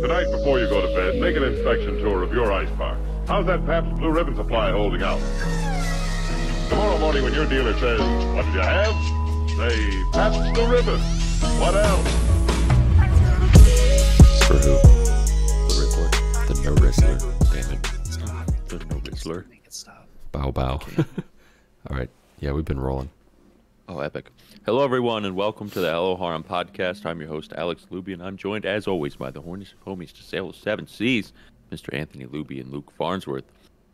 Tonight, before you go to bed, make an inspection tour of your icebox. How's that Pabst Blue Ribbon supply holding out? Tomorrow morning when your dealer says, what did you have? Say, Pabst Blue Ribbon. What else? For who? The Riddler. The No Rizzler. Damn it. The no Riddler. Make it stop. Bow bow. All right. Yeah, we've been rolling. Oh, epic. Hello, everyone, and welcome to the Hello Harem podcast. I'm your host, Alex Luby, and I'm joined, as always, by the horniest homies to sail the seven seas, Mr. Anthony Luby and Luke Farnsworth.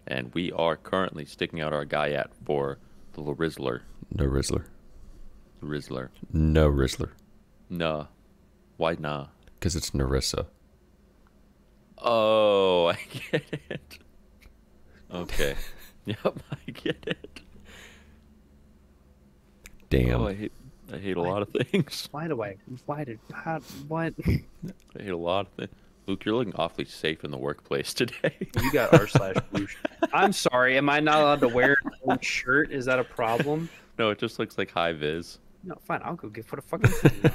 And we are currently sticking out our guy at for the Rizzler. No Rizzler. Rizzler. No Rizzler. Nah. Why nah? Because it's Narissa. Oh, I get it. Okay. yep, I get it. Damn. Oh, I hate, I hate a lot of things. Why do I? Why did? How, what? I hate a lot of things. Luke, you're looking awfully safe in the workplace today. You got r slash blue. sh- I'm sorry. Am I not allowed to wear a shirt? Is that a problem? no, it just looks like high vis. No, fine. I'll go get put a fucking.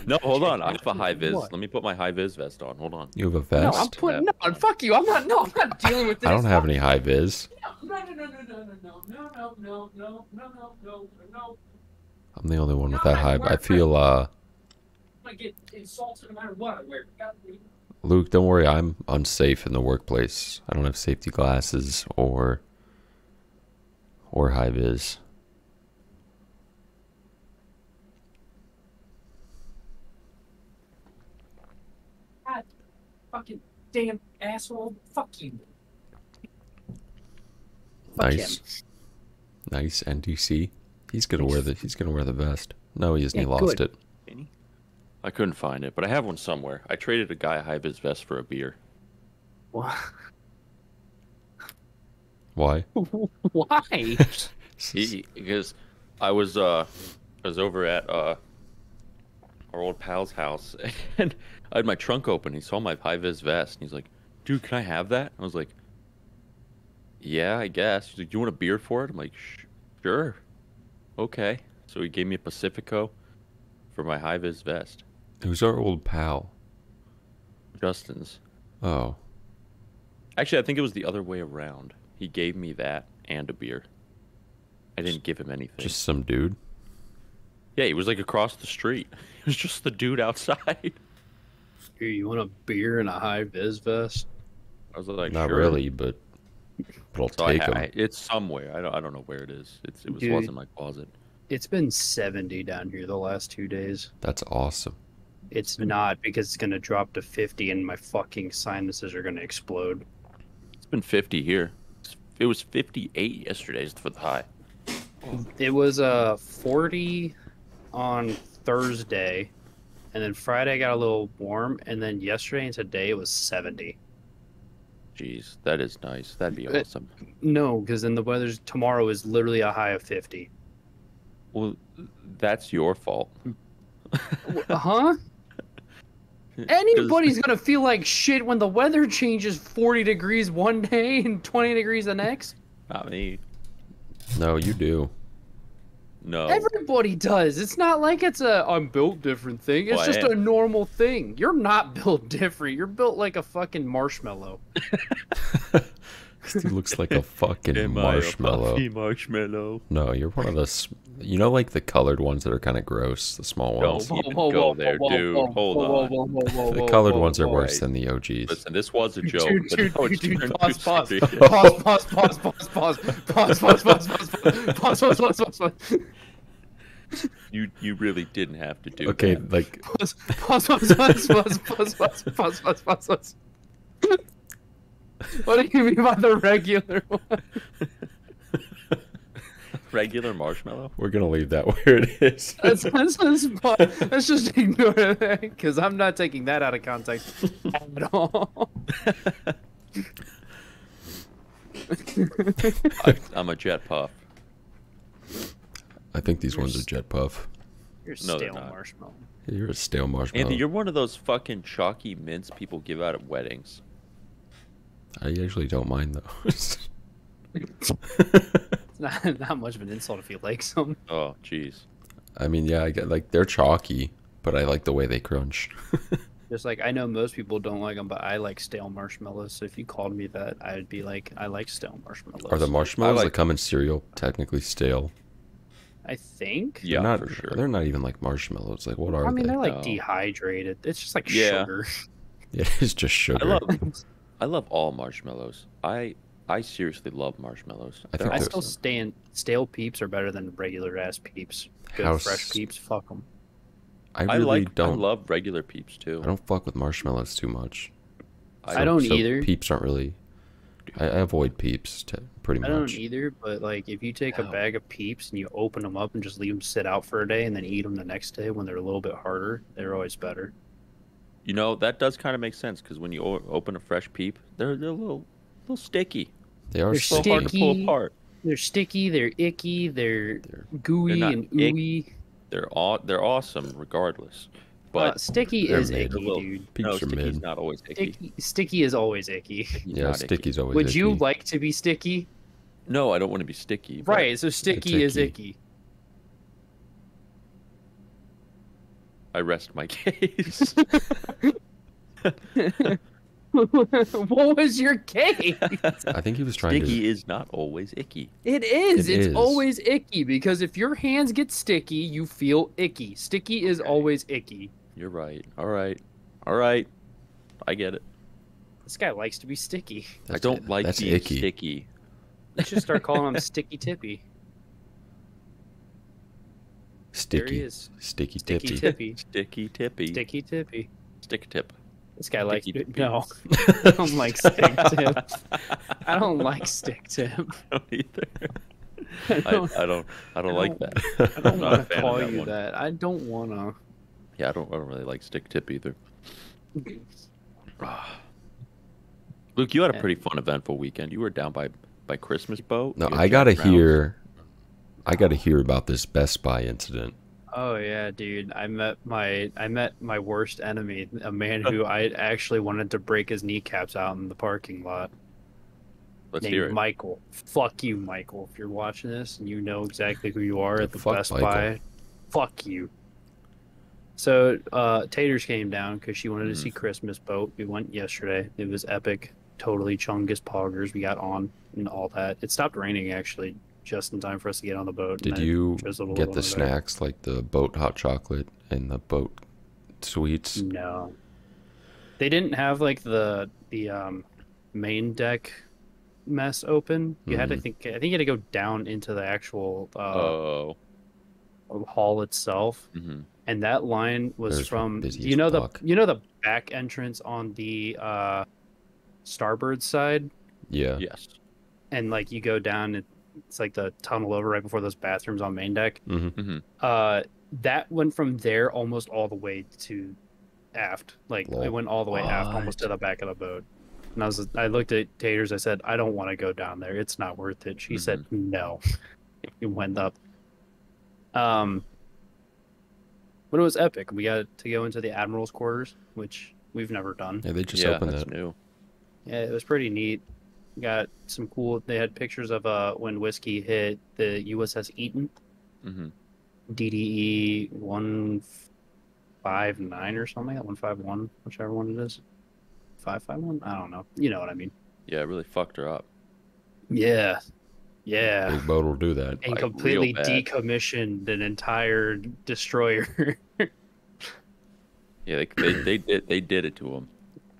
No, hold on. I Check have a high vis. What? Let me put my high vis vest on. Hold on. You have a vest. No. I'm putting. No, fuck you. I'm not. No, I'm not dealing with this. I don't have any high vis. No, no, no, no, no, no, no, no, no, no, no, no, no, no. I'm the only one with that high. I feel, uh, I get insulted no matter what I wear. Gotta be- Luke, don't worry. I'm unsafe in the workplace. I don't have safety glasses or, or high vis. God, fucking damn asshole. Fuck you. Fuck Nice. Nice NDC. He's gonna wear the. He's gonna wear the vest. No, he isn't. he lost good. it. I couldn't find it, but I have one somewhere. I traded a guy a high vis vest for a beer. Why? Why? Why? He, because I was uh I was over at uh our old pal's house and I had my trunk open. He saw my high vis vest and he's like, "Dude, can I have that?" I was like, "Yeah, I guess." He's like, "Do you want a beer for it?" I'm like, "Sure." Okay. So he gave me a Pacifico for my high vis vest. Who's our old pal? Justin's. Oh, Actually, I think it was the other way around. He gave me that and a beer. I didn't give him anything. just some dude. Yeah, he was like across the street. He was just the dude outside. Here, you want a beer and a high vis vest? I was like, Not sure. really, but but I'll So take ha- him. I- it's somewhere. I don't. I don't know where it is. It's, it was Dude. was in my closet. It's been 70 down here the last two days. That's awesome. It's not because it's gonna drop to 50 and my fucking sinuses are gonna explode. It's been 50 here. It was 58 yesterday for the high. It was uh 40 on Thursday, and then Friday got a little warm, and then yesterday and today it was 70. Jeez, that is nice. That'd be Uh, awesome. No, because then the weather's tomorrow is literally a high of 50. Well, that's your fault. Huh? Anybody's gonna feel like shit when the weather changes 40 degrees one day and 20 degrees the next. Not me. No, you do. No. Everybody does. It's not like it's a I'm built different thing. It's Well, just a normal thing. You're not built different. You're built like a fucking marshmallow. He looks like a fucking Am I a marshmallow. puffy marshmallow. No, you're one of those. You know, like the colored ones that are kind of gross, the small Don't ones. even go there, dude. Hold on. The colored ones are worse than the OGs. Listen, this was a joke. Dude, but dude, dude, pause, pause, pause, pause, pause, pause, pause, pause, pause, pause, pause, pause, pause, pause, pause, pause, pause. You you really didn't have to do Okay, that. like Pause, pause, pause, pause, pause, pause, pause, pause, pause, pause, pause. What do you mean by the regular one? regular marshmallow. we're gonna leave that where it is. That's, that's, that's, fine. Let's just ignore that because I'm not taking that out of context at all. I, I'm a jet puff. I think these ones are Jet Puff. You're No, stale not. marshmallow. You're a stale marshmallow. Andy, you're one of those fucking chalky mints people give out at weddings. I usually don't mind those. It's not, not much of an insult if you like some. Oh, jeez. I mean, yeah, I get like they're chalky, but I like the way they crunch. Just like I know most people don't like them, but I like stale marshmallows. So if you called me that, I'd be like, I like stale marshmallows. Are the marshmallows like- that come in cereal technically stale? I think. Yeah, they're not, for sure. They're not even like marshmallows. Like, what are I mean, they? they're like No. dehydrated. It's just like Yeah. sugar. Yeah, it's just sugar. I love, I love all marshmallows. I, I seriously love marshmallows. I think I still awesome. stand stale peeps are better than regular ass peeps. Good How fresh peeps, fuck them. I I really like. don't. I love regular peeps too. I don't fuck with marshmallows too much. I don't either. Peeps aren't really. I, I avoid peeps t- pretty much. I don't either, but like if you take a bag of peeps and you open them up and just leave them sit out for a day and then eat them the next day when they're a little bit harder, they're always better. You know that does kind of make sense because when you o- open a fresh peep, they're they're a little, little sticky. They are They're So sticky. hard to pull apart. They're sticky, they're icky, they're They're- gooey not and ick- ooey. They're all they're awesome regardless. But But sticky is mid. icky, Little- dude. Peeps no, are sticky's mid. not always icky. Sticky, sticky is always icky. Sticky's Yeah, not icky. sticky's always. Would you like to be sticky? No, I don't want to be sticky. Right, so sticky is icky. I rest my case. what was your case? I think he was trying sticky to. Sticky is not always icky. It is. It it's is. always icky because if your hands get sticky, you feel icky. Sticky is Okay. always icky. You're right. All right. All right. I get it. This guy likes to be sticky. I don't like that's being icky. sticky. We should start calling him Sticky Tippy. There he Sticky. is. Sticky Sticky tippy. Tippy. Sticky tippy. Sticky Tippy. Stick tip. This guy likes Sticky Tippy. no. I don't like stick tip. I don't like stick tip. I don't either. I I, don't, I don't. I don't like don't- that. I don't I'm not a want to call that you one. that. I don't want to. Yeah, I don't. I don't really like stick tip either. Luke, you had a pretty fun, eventful weekend. You were down by by Christmas boat. No, I got gotta drowned. hear. I gotta hear about this Best Buy incident. Oh yeah, dude. I met my I met my worst enemy, a man who I actually wanted to break his kneecaps out in the parking lot. Let's named hear it. Michael. Fuck you, Michael. If you're watching this and you know exactly who you are at the Fuck Best Michael. Buy, fuck you. So uh, Taters came down because she wanted to Mhm. see Christmas boat. We went yesterday. It was epic. Totally chungus poggers. We got on and all that. It stopped raining actually just in time for us to get on the boat. Did you get the over there. snacks like the boat hot chocolate and the boat sweets? No. They didn't have like the the um main deck mess open. You had to Mhm. think I think you had to go down into the actual uh Oh. hall itself. hmm And that line was There's from you know fuck. the you know the back entrance on the uh starboard side Yeah. Yes. and like you go down it, it's like the tunnel over right before those bathrooms on main deck. hmm hmm Uh that went from there almost all the way to aft. Like Lol. it went all the way aft, almost to the back of the boat. And I was, I looked at Taters. I said, I don't want to go down there. It's not worth it. She said, no. it went up. Um, but it was epic. We got to go into the admiral's quarters, which we've never done. Yeah, they just yeah, opened that's it. new. Yeah, it was pretty neat. Got some cool. They had pictures of uh when whiskey hit the USS Eaton. hmm DDE one five nine or something, That one five one, whichever one it is. Five five one? I don't know. You know what I mean. Yeah, it really fucked her up. Yeah. Yeah. Big boat will do that. And like, completely decommissioned an entire destroyer. Yeah, they, they, they did they did it to him.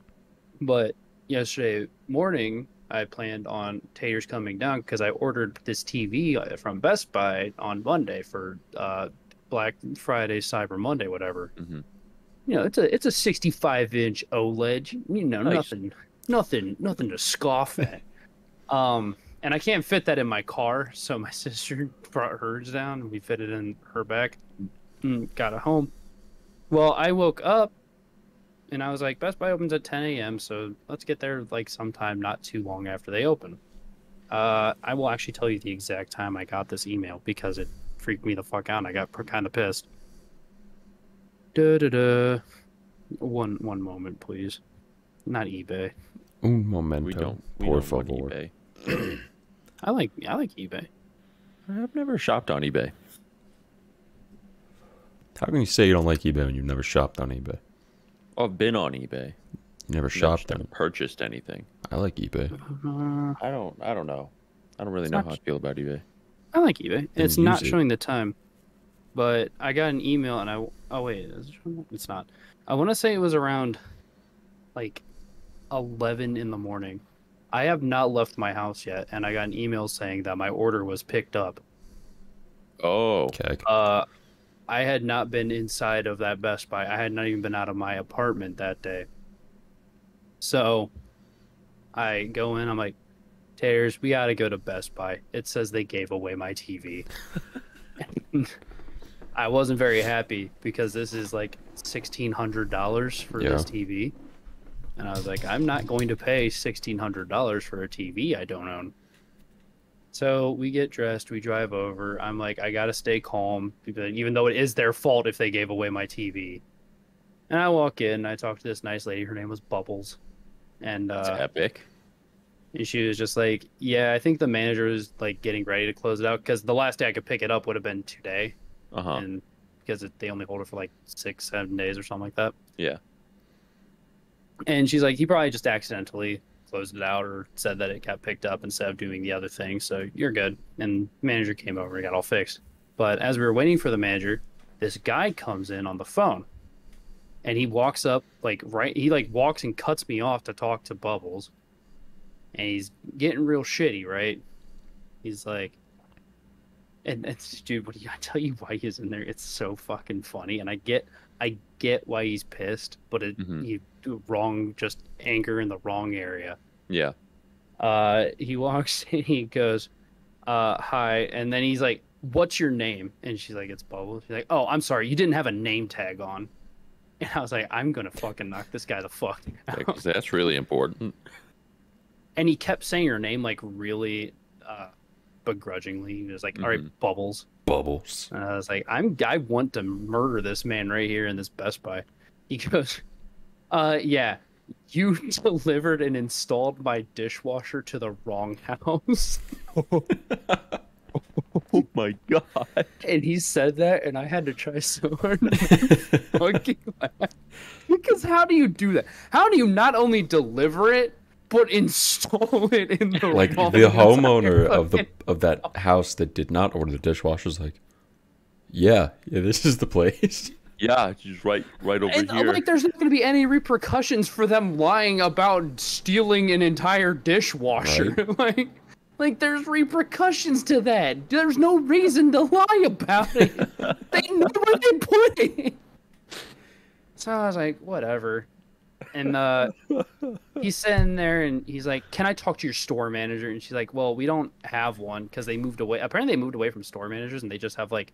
but yesterday morning I planned on Taters coming down because I ordered this TV from Best Buy on Monday for uh, Black Friday, Cyber Monday, whatever. hmm you know, it's a it's a 65 inch OLED. You know, Nice. nothing, nothing, nothing to scoff at. um, and I can't fit that in my car, so my sister brought hers down, and we fit it in her back. and Got it home. Well, I woke up, and I was like, Best Buy opens at 10 a.m., so let's get there like sometime not too long after they open. Uh, I will actually tell you the exact time I got this email because it freaked me the fuck out. and I got kind of pissed. Da da da. One one moment, please. Not eBay. Un momento, We don't we por don't want favor. eBay. I like I like eBay. I've never shopped on eBay. How can you say you don't like eBay when you've never shopped on eBay? Oh, I've been on eBay. Never Never shopped just never them. purchased anything. I like eBay. Uh, I don't. I don't know. I don't really It's know how I feel about eBay. I like eBay. It's not it. showing the time, but I got an email and I oh wait, is it it's not. I want to say it was around like eleven in the morning. I have not left my house yet, and I got an email saying that my order was picked up. Oh, Okay. Uh, I had not been inside of that Best Buy. I had not even been out of my apartment that day. So I go in, I'm like, Taters, we gotta go to Best Buy. It says they gave away my TV. I wasn't very happy because this is like sixteen hundred dollars for this TV. And I was like, I'm not going to pay sixteen hundred dollars for a TV I don't own. So we get dressed, we drive over. I'm like, I gotta stay calm, even though it is their fault if they gave away my TV. And I walk in, I talk to this nice lady. Her name was Bubbles, and that's uh, epic. and she was just like, "Yeah, I think the manager is like getting ready to close it out because the last day I could pick it up would have been today, Uh huh. and because it, they only hold it for like six, seven days or something like that." Yeah. And she's like, "He probably just accidentally closed it out or said that it got picked up instead of doing the other thing, so you're good." And manager came over, and got all fixed. But as we were waiting for the manager, this guy comes in on the phone, and he walks up like right. He like walks and cuts me off to talk to Bubbles and he's getting real shitty, right? He's like, and it's dude, what do you I tell you why he's in there? It's so fucking funny, and I get, I get why he's pissed, but it Mhm. you do wrong, just anger in the wrong area. Yeah. Uh, he walks in, he goes, uh, hi, and then he's like, what's your name? And she's like, it's Bubbles. She's like, oh, I'm sorry, you didn't have a name tag on. And I was like, I'm gonna fucking knock this guy the fuck out. That's really important. and he kept saying her name like really uh begrudgingly he was like all right Mhm. bubbles Bubbles. and i was like i'm i want to murder this man right here in this best buy he goes uh yeah you delivered and installed my dishwasher to the wrong house Oh my god. and he said that and i had to try so hard because how do you do that how do you not only deliver it but install it in the Like wrong the homeowner of the of that house that did not order the dishwasher's like, yeah, yeah, this is the place. Yeah, just right, right over And uh, here. like, there's not going to be any repercussions for them lying about stealing an entire dishwasher. like, like there's repercussions to that. There's no reason to lie about it. they know where they put it. So I was like, whatever. And uh, he's sitting there and he's like, "Can I talk to your store manager?" And she's like, "Well, we don't have one because they moved away. Apparently, they moved away from store managers and they just have like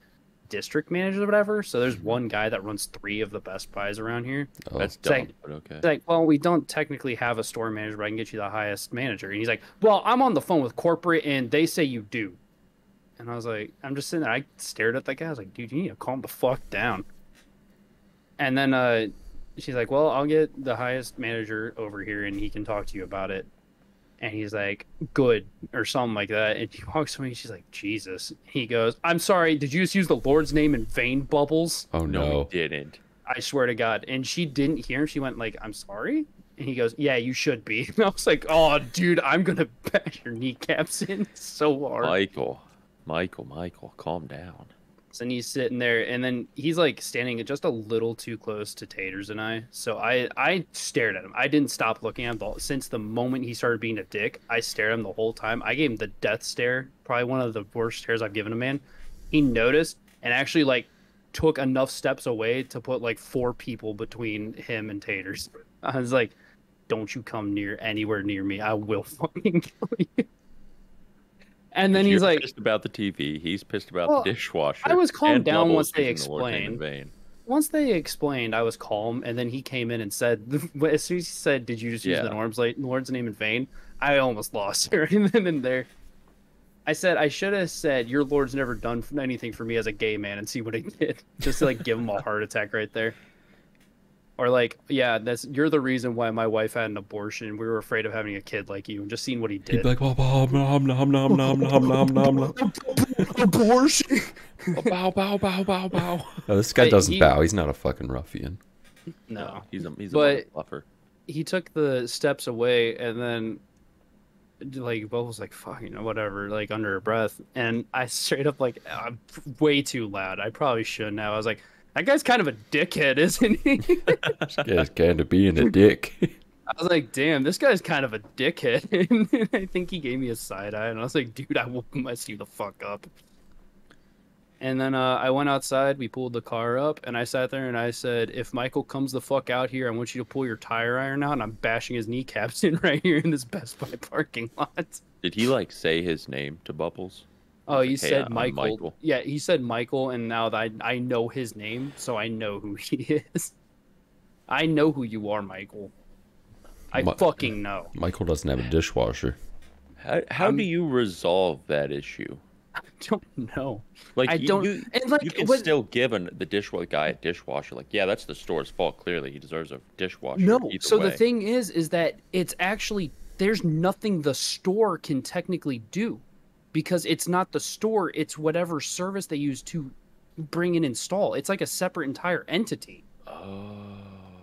district managers or whatever. So there's one guy that runs three of the Best Buys around here. Oh, That's It's like- dumb, but okay. It's like, well, we don't technically have a store manager, but I can get you the highest manager. And he's like, well, I'm on the phone with corporate, and they say you do. And I was like, I'm just sitting there. I stared at that guy. I was like, dude, you need to calm the fuck down. And then uh, she's like, well, I'll get the highest manager over here, and he can talk to you about it. And he's like, good, or something like that. And he walks to me. she's like, Jesus. He goes, I'm sorry, did you just use the Lord's name in vain, Bubbles? oh no, no. we didn't. I swear to God. And she didn't hear him. She went like, I'm sorry. And he goes, Yeah, you should be. And I was like, Oh, dude, I'm gonna bash your kneecaps in so hard. Michael, Michael, Michael, calm down. And he's sitting there, and then he's like standing just a little too close to Taters and I. So I I stared at him. I didn't stop looking at him since the moment he started being a dick. I stared at him the whole time. I gave him the death stare, probably one of the worst stares I've given a man. He noticed and actually like took enough steps away to put like four people between him and Taters. I was like, "Don't you come near anywhere near me. I will fucking kill you." And then he's like, pissed about the TV. He's pissed about Well, the dishwasher. I was calmed down once they the explained. vain. once they explained, I was calm, and then he came in and said, as soon as he said, "Did you just use the Yeah. Norm's like Lord's name in vain?" I almost lost her, and then and there. I said I should have said your Lord's never done anything for me as a gay man, and see what he did, just to like give him a heart attack right there. Or like, yeah, that's you're the reason why my wife had an abortion. We were afraid of having a kid like you, and just seeing what he He'd did. be like, "Wah, wah, nom, nom, nom, nom, nom, nom, nom, nom." abortion. Oh, bow, bow, bow, bow, bow. No, this guy Hey, doesn't he- bow. He's not a fucking ruffian. No. he's a he's a But- fluffer. he took the steps away and then like Bo was like fuck you know whatever like under her breath and I straight up like I'm way too loud I probably shouldn't have I was like that guy's kind of a dickhead isn't he This guy's kind of being a dick. I was like damn this guy's kind of a dickhead and I think he gave me a side eye and I was like dude I will mess you the fuck up and then uh, I went outside we pulled the car up and I sat there and I said if Michael comes the fuck out here I want you to pull your tire iron out and I'm bashing his kneecaps in right here in this Best Buy parking lot. Did he like say his name to Bubbles? Oh, he Hey, said uh, I'm Michael. Michael. Yeah, he said Michael, and now that I, I know his name, so I know who he is. I know who you are, Michael. I Mi- fucking know. Michael doesn't have a dishwasher. How how I'm- do you resolve that issue? I don't know. Like I you- don't- You, and, like, you can when- still give an, the dishwasher guy a dishwasher. Like, yeah, that's the store's fault. Clearly, he deserves a dishwasher. No. either So the thing is, is that it's actually there's nothing the store can technically do, because it's not the store. It's whatever service they use to bring and install. It's like a separate entire entity. Oh.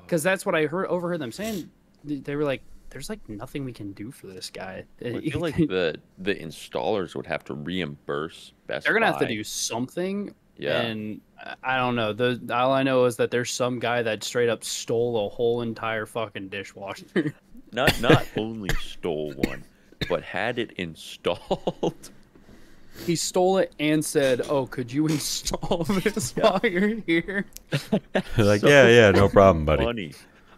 because that's what I heard overheard them saying. They were like, "There's like nothing we can do for this guy." I feel like the the installers would have to reimburse Best they're gonna have to do something. Yeah. And I- I don't know. The all I know is that there's some guy that straight up stole a whole entire fucking dishwasher. Not not only stole one, but had it installed. he stole it and said, "Oh, could you install this while you're here?" like, So yeah, yeah, no problem, buddy. Funny.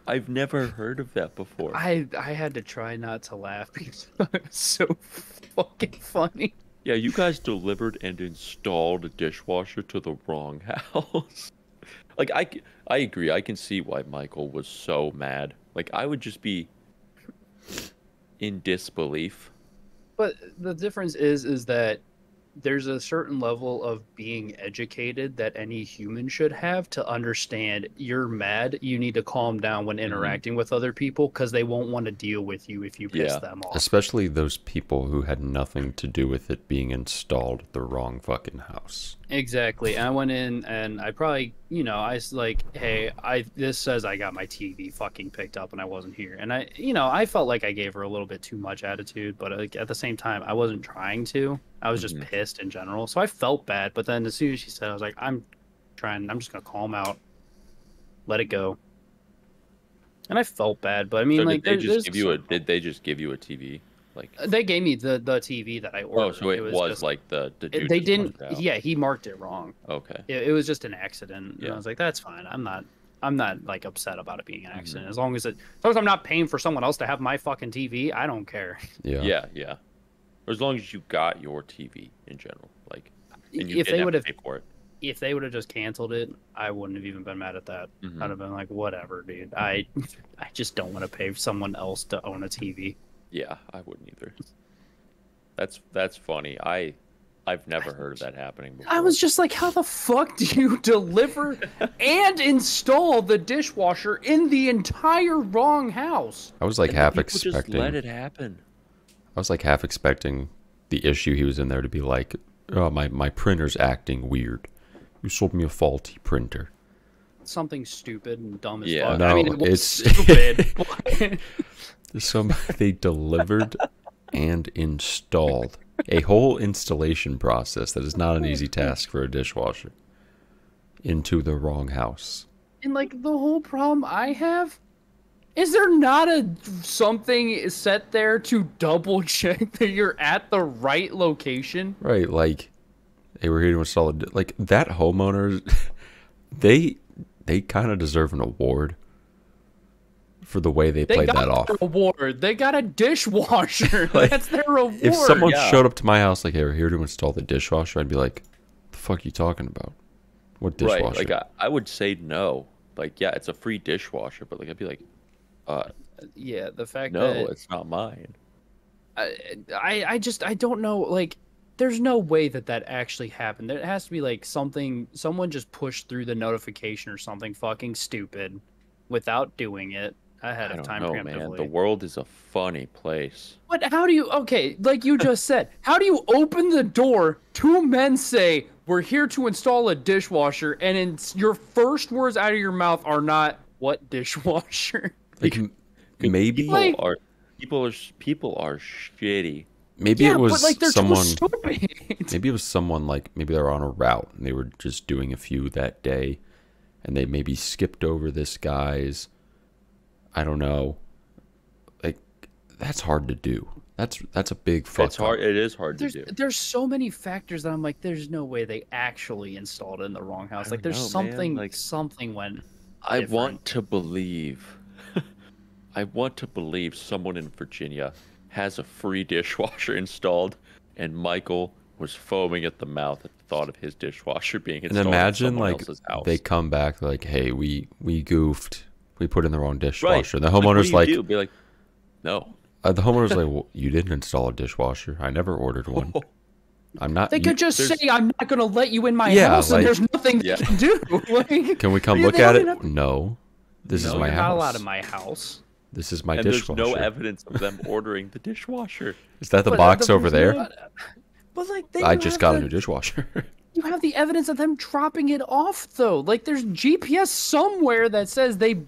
I've never heard of that before. I I had to try not to laugh because it was so fucking funny. Yeah, you guys delivered and installed a dishwasher to the wrong house. like I I agree. I can see why Michael was so mad. Like I would just be in disbelief. But the difference is is that there's a certain level of being educated that any human should have to understand you're mad, you need to calm down when mm-hmm. interacting with other people because they won't want to deal with you if you piss Yeah. them off. Especially those people who had nothing to do with it being installed at the wrong fucking house. Exactly. I went in and I probably, you know, I was like, hey, I this says I got my TV fucking picked up and I wasn't here. And I, you know, I felt like I gave her a little bit too much attitude, but like, at the same time, I wasn't trying to. I was just Mhm. pissed in general. So I felt bad. But then as soon as she said, I was like, I'm trying, I'm just going to calm out, let it go. And I felt bad. But I mean, so like, did they there- just give you a? Did they just give you a TV? Like They gave me the, the TV that I ordered. oh, so it, was, just- like the the it- they didn't, yeah, he marked it wrong Okay. it, it was just an accident. And Yeah. I was like, that's fine. I'm not I'm not like upset about it being Mm-hmm. an accident. As long as it as long as I'm not paying for someone else to have my fucking TV, I don't care. Yeah. Yeah, yeah. As long as you got your TV in general, like, and you if they would have to pay for it. if they would have just canceled it, I wouldn't have even been mad at that. Mhm. I'd have been like, whatever, dude. I I just don't want to pay someone else to own a TV. Yeah, I wouldn't either. That's that's funny. I I've never heard of that happening before. I was just like, how the fuck do you deliver and install the dishwasher in the entire wrong house? I was like And half people just expecting. let it happen. I was like half expecting the issue he was in there to be like, oh, my, my printer's acting weird. You sold me a faulty printer. Something stupid and dumb as Yeah. fuck. No, I mean, it it's- stupid. Some they delivered and installed a whole installation process that is not an easy task for a dishwasher into the wrong house. And like the whole problem I have is there not a something set there to double check that you're at the right location? Right, like they were here to install a like that homeowner. They they kind of deserve an award for the way they, They played got that off. award. They got a dishwasher. Like, That's their award. If someone yeah. showed up to my house like, "Hey, we're here to install the dishwasher," I'd be like, "The fuck are you talking about? What dishwasher?" Right. Like I, I would say no. Like yeah, it's a free dishwasher, but like I'd be like, uh, yeah, the fact that no, that it's not mine. I, I I just I don't know like there's no way that that actually happened. There has to be like something someone just pushed through the notification or something fucking stupid without doing it ahead of time know, preemptively. man. The world is a funny place. But how do you okay, like you just said, how do you open the door, two men say, "We're here to install a dishwasher," and in, your first words out of your mouth are not what dishwasher? Like m- maybe People Like- are people are people are shitty. maybe yeah, it was but like someone maybe it was someone like maybe they were on a route and they were just doing a few that day and they maybe skipped over this guy's I don't know. Like that's hard to do. That's that's a big fuck. It's hard. up. It is hard to There's do. there's so many factors that I'm like, there's no way they actually installed it in the wrong house. Like there's don't know, man, something like- something went. I different. want to believe. I want to believe someone in Virginia has a free dishwasher installed, and Michael was foaming at the mouth at the thought of his dishwasher being installed. And imagine in like else's house. they come back like, "Hey, we we goofed. We put in the wrong right. dishwasher." And the Like, what do homeowner's you like, be like, no. uh, "The homeowner's like, well, you didn't install a dishwasher. I never ordered one. I'm not." They you- could just there's- say, "I'm not going to let you in my Yeah, house," like- and there's nothing they can do. Like, Can we come look at it? even- No. This is No, my you're house. not allowed in my house. This is my and dishwasher. there's no evidence of them ordering the dishwasher. Is that the But, box the- over there? But, but, like, they I just have got a new dishwasher. You have the evidence of them dropping it off, though. Like, there's GPS somewhere that says they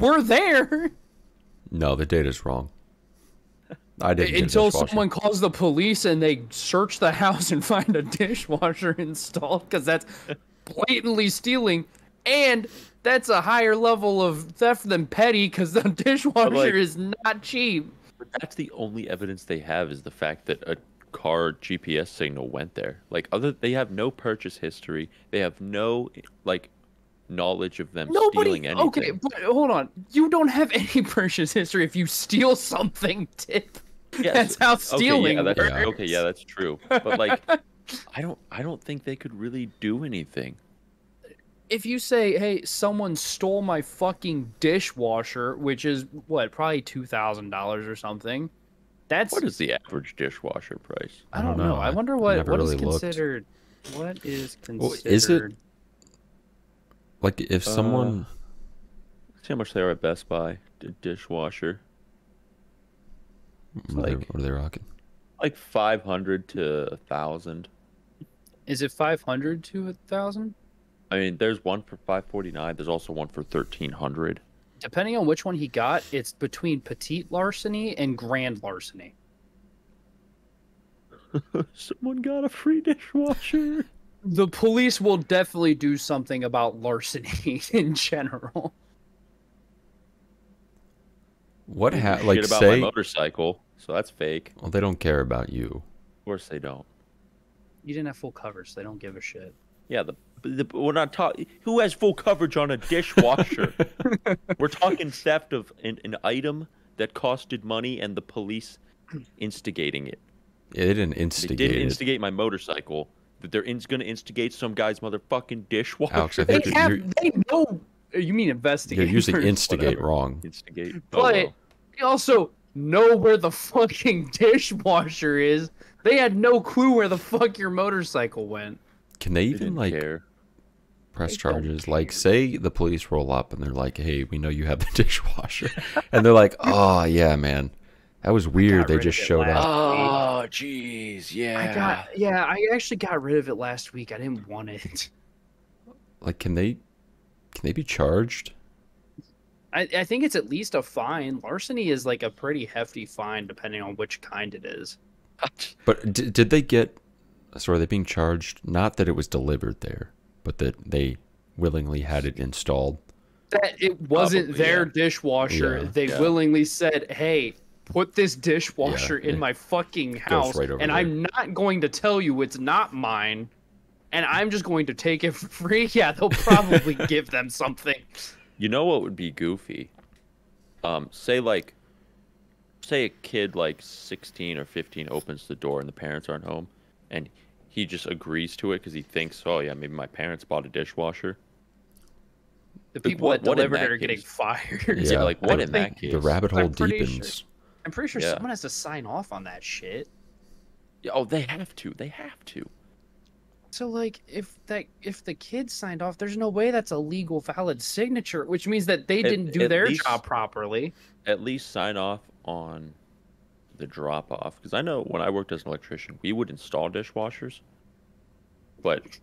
were there no, the data's wrong. I didn't until someone calls the police and they search the house and find a dishwasher installed because that's blatantly stealing, and that's a higher level of theft than petty because the dishwasher like- is not cheap. But that's the only evidence they have is the fact that a car GPS signal went there. Like other, they have no purchase history. They have no like knowledge of them stealing Nobody. anything. Okay, but hold on. You don't have any purchase history if you steal something, Tip. Yeah, That's how okay, stealing yeah, that's, works. Okay, yeah, that's true. But like, I don't, I don't think they could really do anything. If you say, "Hey, someone stole my fucking dishwasher," which is what probably two thousand dollars or something, that's What is the average dishwasher price? I don't know. I I wonder what never what is really looked. considered. What is Well, considered? is it- Like if Uh, someone See how much they are at Best Buy. D- dishwasher, what, are they, like- what are they rocking? like five hundred to a thousand. Is it five hundred to a thousand? I mean, there's one for five forty nine. There's also one for thirteen hundred. Depending on which one he got, it's between petite larceny and grand larceny. Someone got a free dishwasher. The police will definitely do something about larceny in general. What ha- Shit like about say my motorcycle, so that's fake. well they don't care about you. Of course they don't. You didn't have full coverage, so they don't give a shit. Yeah, the, the we're not talking. Who has full coverage on a dishwasher? we're talking theft of an, an item that costed money and the police instigating it. Yeah, they didn't instigate. They instigate didn't it. instigate my motorcycle. That they're in, going to instigate some guy's motherfucking dishwasher. Alex, I They have, they know. You mean you're using instigate whatever. wrong. instigate. Oh, But well. they also know where the fucking dishwasher is. They had no clue where the fuck your motorcycle went. Can they They even didn't like care. Press charges? Like say the police roll up and they're like, "Hey, we know you have the dishwasher," and they're like, "Oh yeah, man, that was weird. They just showed up." Oh, jeez, yeah. I got yeah, I actually got rid of it last week. I didn't want it. Like, can they can they be charged? I, I think it's at least a fine. Larceny is like a pretty hefty fine depending on which kind it is. But d- did they get? So are they being charged? Not that it was delivered there, but that they willingly had it installed. That it wasn't Probably, their yeah. dishwasher. Yeah. They Yeah. willingly said, "Hey, put this dishwasher Yeah, in it my fucking house, right and there." I'm not going to tell you it's not mine." And I'm just going to take it for free. Yeah, they'll probably give them something. You know what would be goofy? Um, say like, say a kid like 16 or 15 opens the door and the parents aren't home, and he just agrees to it because he thinks, oh yeah, maybe my parents bought a dishwasher. The people what- that what delivered it that are getting fired. Yeah, like, what I in that case? The rabbit I'm hole sure- deepens. I'm pretty sure Yeah. someone has to sign off on that shit. Yeah, Oh, they have to. They have to. So like if that if the kid signed off, there's no way that's a legal valid signature, which means that they At- didn't do at their least- job properly. At least sign off on the drop off because I know when I worked as an electrician, we would install dishwashers, but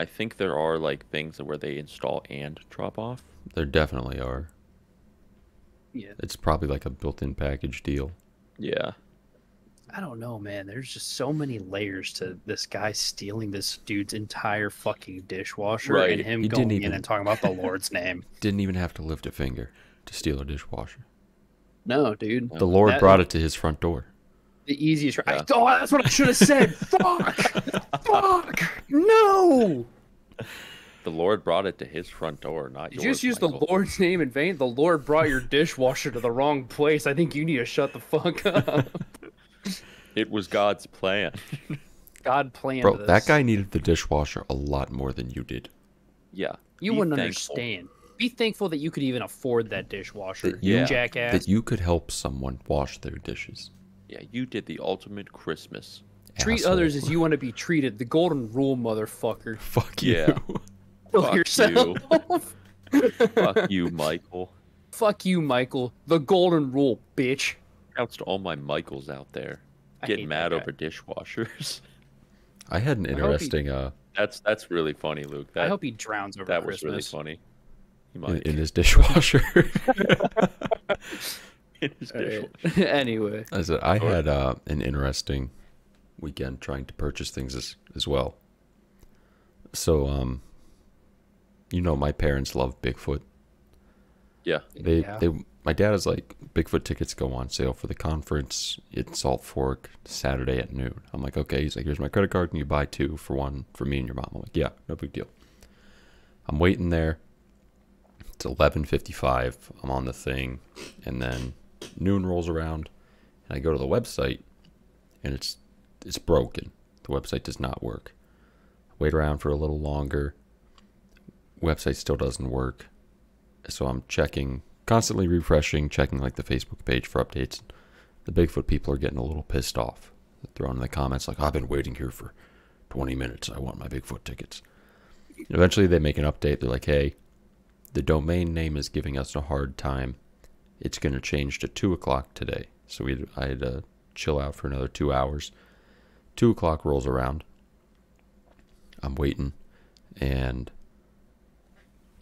I think there are like things where they install and drop off. There definitely are. Yeah. It's probably like a built-in package deal. Yeah. I don't know, man. There's just so many layers to this guy stealing this dude's entire fucking dishwasher Right. and him He going didn't in even- and talking about the Lord's name. Didn't even have to lift a finger to steal a dishwasher. No, dude. The Lord That- brought it to his front door. The easiest. I, oh, that's what I should have said. Fuck. Fuck. No. The Lord brought it to his front door, not You yours. You just used Michael. the Lord's name in vain. The Lord brought your dishwasher to the wrong place. I think you need to shut the fuck up. It was God's plan. God planned Bro, this. that guy needed the dishwasher a lot more than you did. Yeah. You Be wouldn't thankful. understand. Be thankful that you could even afford that dishwasher. That you you- jackass. That you could help someone wash their dishes. Yeah, you did the ultimate Christmas. Treat Asshole. others as you want to be treated. The golden rule, motherfucker. Fuck you. Yeah. Kill Fuck yourself. Fuck you, Michael. Fuck you, Michael. The golden rule, bitch. Shouts to all my Michaels out there getting mad that over dishwashers. I had an hope he- interesting uh That's that's really funny, Luke. I That hope he drowns over that was really funny. He in, in his dishwasher. In his dishwasher. Alright. anyway, I said I had uh, an interesting weekend trying to purchase things as, as well. So um you know my parents love Bigfoot. Yeah. They Yeah. they my dad is like Bigfoot tickets go on sale for the conference at Salt Fork Saturday at noon. I'm like, okay. He's like, here's my credit card. Can you buy two for one for me and your mom? I'm like, yeah, no big deal. I'm waiting there. It's 11:55. I'm on the thing, and then noon rolls around, and I go to the website, and it's it's broken. The website does not work. Wait around for a little longer. Website still doesn't work so I'm checking, constantly refreshing, checking like the Facebook page for updates. The Bigfoot people are getting a little pissed off. They're throwing in the comments like, "I've been waiting here for 20 minutes. I want my Bigfoot tickets." Eventually, they make an update. They're like, "Hey, the domain name is giving us a hard time. It's going to change to two o'clock today." So we, I had to chill out for another two hours. Two o'clock rolls around. I'm waiting, and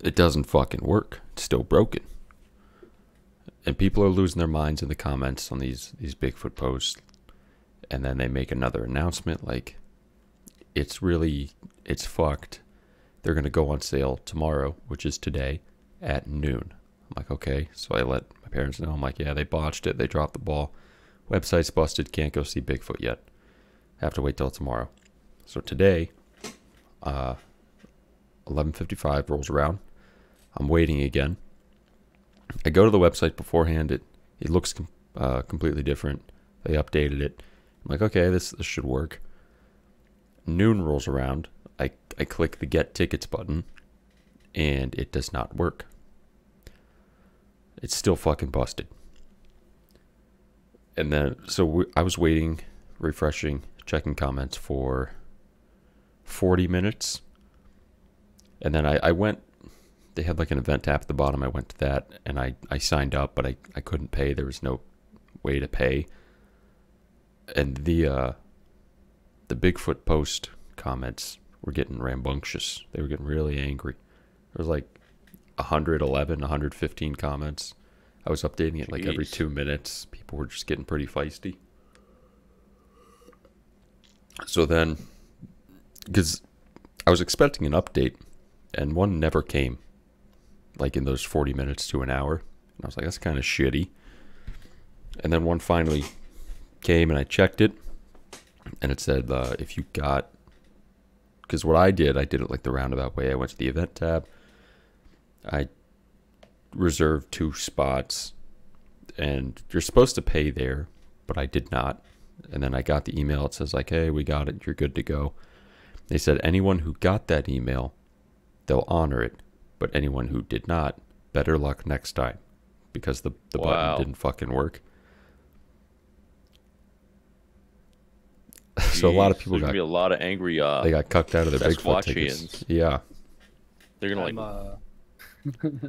it doesn't fucking work. It's still broken. And people are losing their minds in the comments on these these Bigfoot posts. And then they make another announcement like it's really it's fucked. They're going to go on sale tomorrow, which is today at noon. I'm like, "Okay." So I let my parents know. I'm like, "Yeah, they botched it. They dropped the ball. Website's busted. Can't go see Bigfoot yet. Have to wait till tomorrow." So today, uh 11:55 rolls around. I'm waiting again. I go to the website beforehand. It it looks com- uh, completely different. They updated it. I'm like, okay, this this should work. Noon rolls around. I I click the get tickets button, and it does not work. It's still fucking busted. And then so we, I was waiting, refreshing, checking comments for 40 minutes. And then I, I went they had like an event tab at the bottom. I went to that and I, I signed up, but I, I couldn't pay. There was no way to pay. And the uh, the Bigfoot post comments were getting rambunctious. They were getting really angry. There was like 111, 115 comments. I was updating it like every two minutes. People were just getting pretty feisty. So then, because I was expecting an update, and one never came like in those 40 minutes to an hour and i was like that's kind of shitty and then one finally came and i checked it and it said uh, if you got because what i did i did it like the roundabout way. I went to the event tab. I reserved two spots and you're supposed to pay there but i did not. And then i got the email. It says like hey we got it. You're good to go. They said anyone who got that email they'll honor it but anyone who did not, better luck next time, because the the Wow. button didn't fucking work. so a lot of people There's got gonna be a lot of angry. Uh, they got cucked out of their Bigfoot tickets. Sasquatchians. Yeah, they're gonna I'm, like. uh,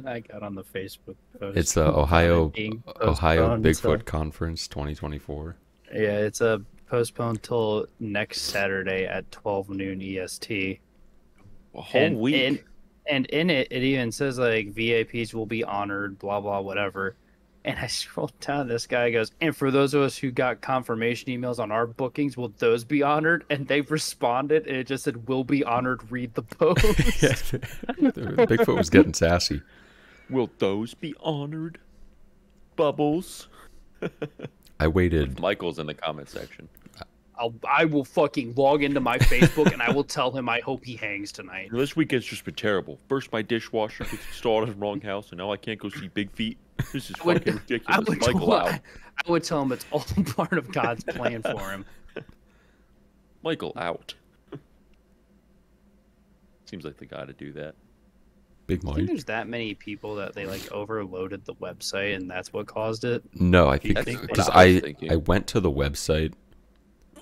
I got on the Facebook post. it's the Ohio being Ohio Bigfoot so- Conference 2024. Yeah, it's a postponed till next Saturday at 12 noon EST. A whole and, week. And, and in it, it even says like VIPs will be honored, blah blah whatever. And I scrolled down. This guy goes, and for those of us who got confirmation emails on our bookings, will those be honored? And they've responded, and it just said, "Will be honored." Read the post. yeah, Bigfoot was getting sassy. Will those be honored? Bubbles. I waited. Michael's in the comment section. I'll, I will fucking log into my Facebook and I will tell him I hope he hangs tonight. This weekend's just been terrible. First, my dishwasher gets installed in the wrong house, and now I can't go see Big Feet. This is I would- fucking I ridiculous. would, Michael tell, out. I would tell him it's all part of God's plan for him. Michael out. Seems like the guy to do that. Big I think there's that many people that they like overloaded the website and that's what caused it. No, I think because I I. I went to the website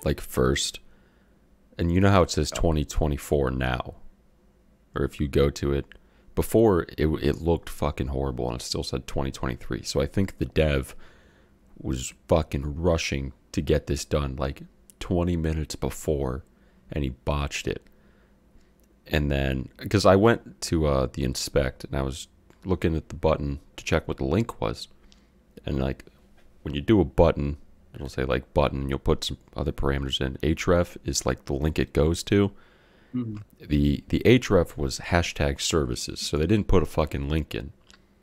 like first, and you know how it says 2024 now, or if you go to it before it it looked fucking horrible and it still said 2023. So I think the dev was fucking rushing to get this done like 20 minutes before, and he botched it. And then because I went to uh, the inspect and I was looking at the button to check what the link was, and like when you do a button, it'll say like button. You'll put some other parameters in. href is like the link it goes to. Hmm. The the href was hashtag services, so they didn't put a fucking link in.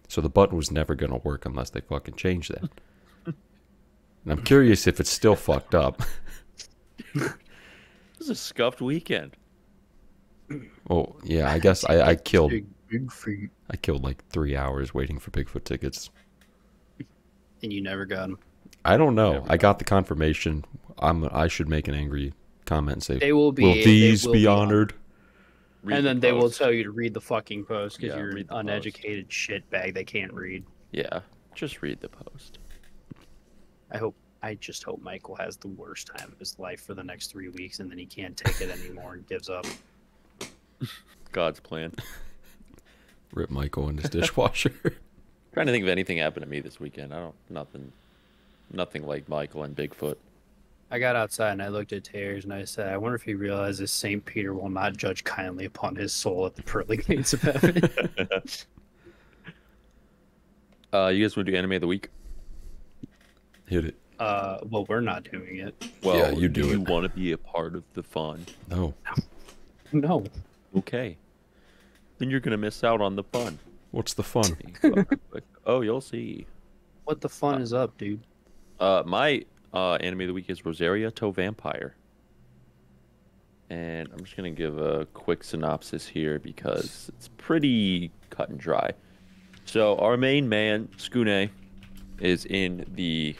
So the button was never gonna work unless they fucking changed that. and I'm curious if it's still fucked up. This is a scuffed weekend. Oh yeah, I guess I, I killed Big, big. I killed like three hours waiting for Bigfoot tickets. And you never got them. I don't know. I got the confirmation. I'm I should make an angry comment and say, They will be. "Will they these will be honored?" Read and the then they will tell you to read the fucking post because Yeah, you're an read the post. uneducated shitbag they can't read. Yeah, just read the post. I hope. I just hope Michael has the worst time of his life for the next three weeks, and then he can't take it anymore and gives up. God's plan. Rip Michael and his dishwasher. trying to think of anything happened to me this weekend. I don't. Nothing. Nothing like Michael and Bigfoot. I got outside and I looked at Tears and I said, I wonder if he realizes St. Peter will not judge kindly upon his soul at the pearly gates of heaven. Uh, you guys want to do anime of the week? Hit it. uh, well, we're not doing it. Well, yeah, you do You it. want to be a part of the fun? No. No. Okay. Then you're gonna miss out on the fun. What's the fun? oh, you'll see. What the fun is up, dude? Uh, my uh, anime of the week is Rosario to Vampire. And I'm just going to give a quick synopsis here because it's pretty cut and dry. So, our main man, Tsukune, is in the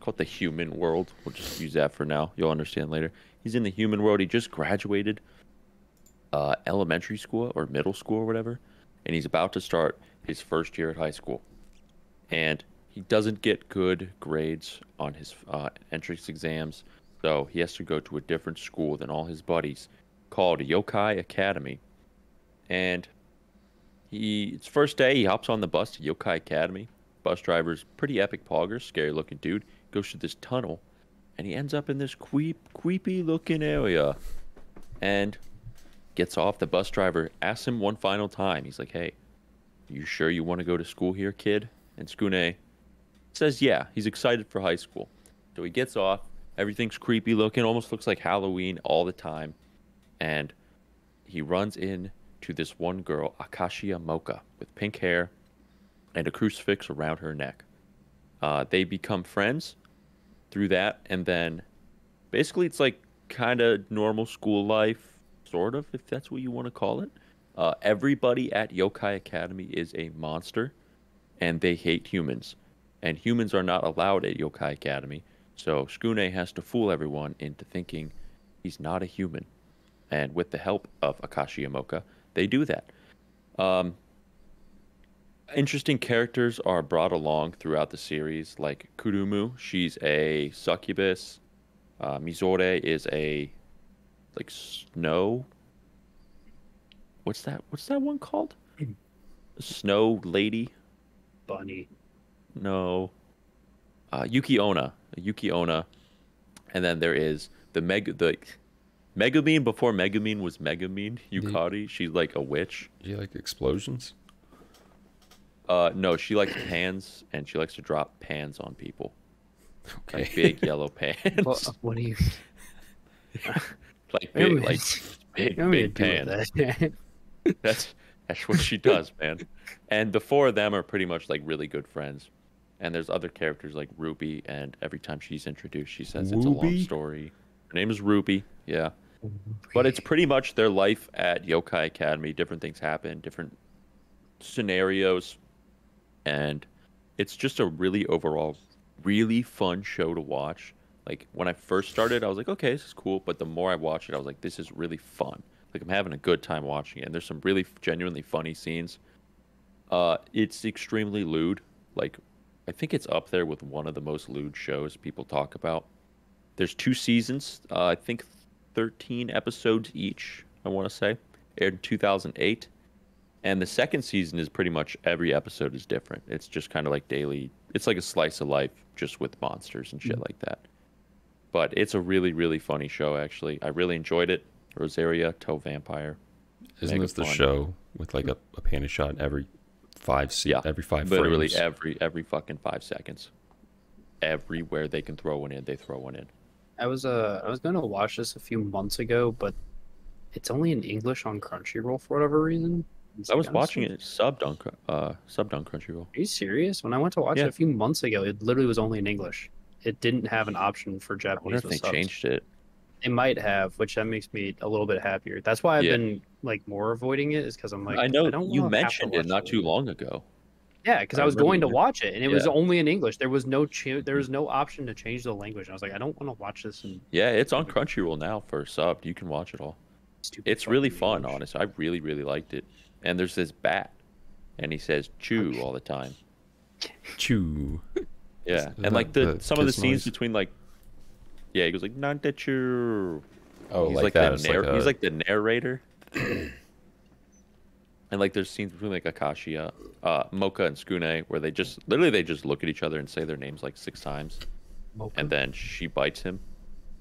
called the human world. We'll just use that for now. You'll understand later. He's in the human world. He just graduated uh, elementary school or middle school or whatever, and he's about to start his first year at high school. And he doesn't get good grades on his uh, entrance exams, so he has to go to a different school than all his buddies, called Yokai Academy. And he, it's first day, he hops on the bus to Yokai Academy. Bus driver's pretty epic pogger, scary looking dude. Goes through this tunnel, and he ends up in this creep, creepy looking area. And gets off. The bus driver asks him one final time. He's like, "Hey, you sure you want to go to school here, kid?" And Tsukune says, "Yeah." He's excited for high school. So he gets off. Everything's creepy looking. Almost looks like Halloween all the time. And he runs in to this one girl, Akashiya Moka, with pink hair and a crucifix around her neck. Uh, they become friends through that, and then basically it's like kind of normal school life, sort of, if that's what you want to call it. Uh, everybody at Yokai Academy is a monster, and they hate humans, and humans are not allowed at Yokai Academy. So Tsukune has to fool everyone into thinking he's not a human, and with the help of Akashiya Moka, they do that. Um, interesting characters are brought along throughout the series, like Kurumu. She's a succubus. Uh, Mizore is a like snow. What's that? What's that one called? Snow lady? Bunny. No. Uh, Yuki Onna. Yuki Onna. And then there is the Mega the Megumin before Megumin was Megumin. Yukari. She's like a witch. Do you like explosions? Uh, no, she likes pans, and she likes to drop pans on people, Okay. like big yellow pans, What, what do you? like big, like big, what do you big do pans. that? That's that's what she does, man. And the four of them are pretty much like really good friends. And there's other characters like Ruby, and every time she's introduced, she says it's a long story. Her name is Ruby, yeah. But it's pretty much their life at Yokai Academy. Different things happen, different scenarios, and it's just a really overall really fun show to watch. Like when I first started, I was like, okay, this is cool. But the more I watched it, I was like, this is really fun. Like I'm having a good time watching it. And there's some really genuinely funny scenes. Uh, it's extremely lewd. Like I think it's up there with one of the most lewd shows people talk about. There's two seasons. Uh, I think 13 episodes each. I want to say aired in 2008. And the second season is pretty much every episode is different. It's just kind of like daily. It's like a slice of life, just with monsters and shit like that. But it's a really, really funny show. Actually, I really enjoyed it. Rosario, Toe Vampire. Isn't Mega this the fun. show with like a, a panty shot every five se- Yeah, every five Literally frames? every every fucking five seconds. Everywhere they can throw one in, they throw one in. I was uh I was gonna watch this a few months ago, but it's only in English on Crunchyroll for whatever reason. It's I was watching it subbed on uh subbed on Crunchyroll. Are you serious? When I went to watch Yeah. it a few months ago, it literally was only in English. It didn't have an option for I wonder Japanese. if they subs. changed it. They might have, which that makes me a little bit happier. That's why I've Yeah. been like more avoiding it, is because I'm like I know don't you wanna have to mentioned it watch not too long ago. Yeah, because I I, was going to watch it, and it was only in English. There was no ch- there was no option to change the language. I was like, I don't want to watch this in Yeah, it's on Crunchyroll now for subbed. You can watch it all. stupid. It's really fun, English. honestly. I really, really liked it. And there's this bat, and he says "chew" all the time. Chew. Yeah, and like the, the some of the scenes noise? between like, yeah, he goes like "not that chew." Oh, he's like, like, that. the It's narr- like a, he's like the narrator. and like there's scenes between like Akashiya, uh, Moka, and Tsukune where they just literally they just look at each other and say their names like six times, Moko, and then she bites him.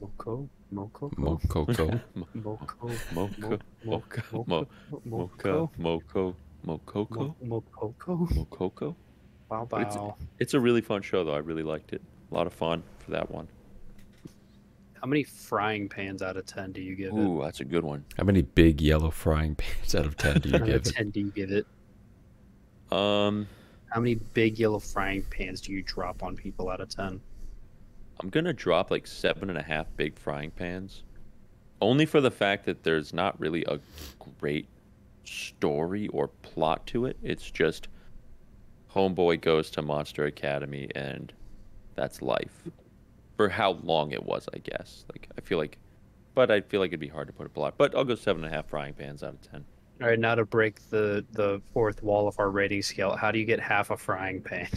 Moko, Moko, Mokoko. Moko, Mocha, Mo- Mocha, Mo- Mo, Moko, Mocha, Moko, Mokoko, Mo- Mokoko, Mokoko. Bow It's- Bow. It's a really fun show though. I really liked it. A lot of fun for that one. How many frying pans out of ten do you give Ooh, that's a good one. How many big yellow frying pans out of ten do you? Out give of it? ten, do you give it? Um, How many big yellow frying pans do you drop on people out of ten? I'm gonna drop like seven and a half big frying pans, only for the fact that there's not really a great story or plot to it. It's just homeboy goes to Monster Academy and that's life. For how long it was, I guess. Like I feel like, but I feel like it'd be hard to put a plot. But I'll go seven and a half frying pans out of ten. All right, now to break the the fourth wall of our rating scale, how do you get half a frying pan?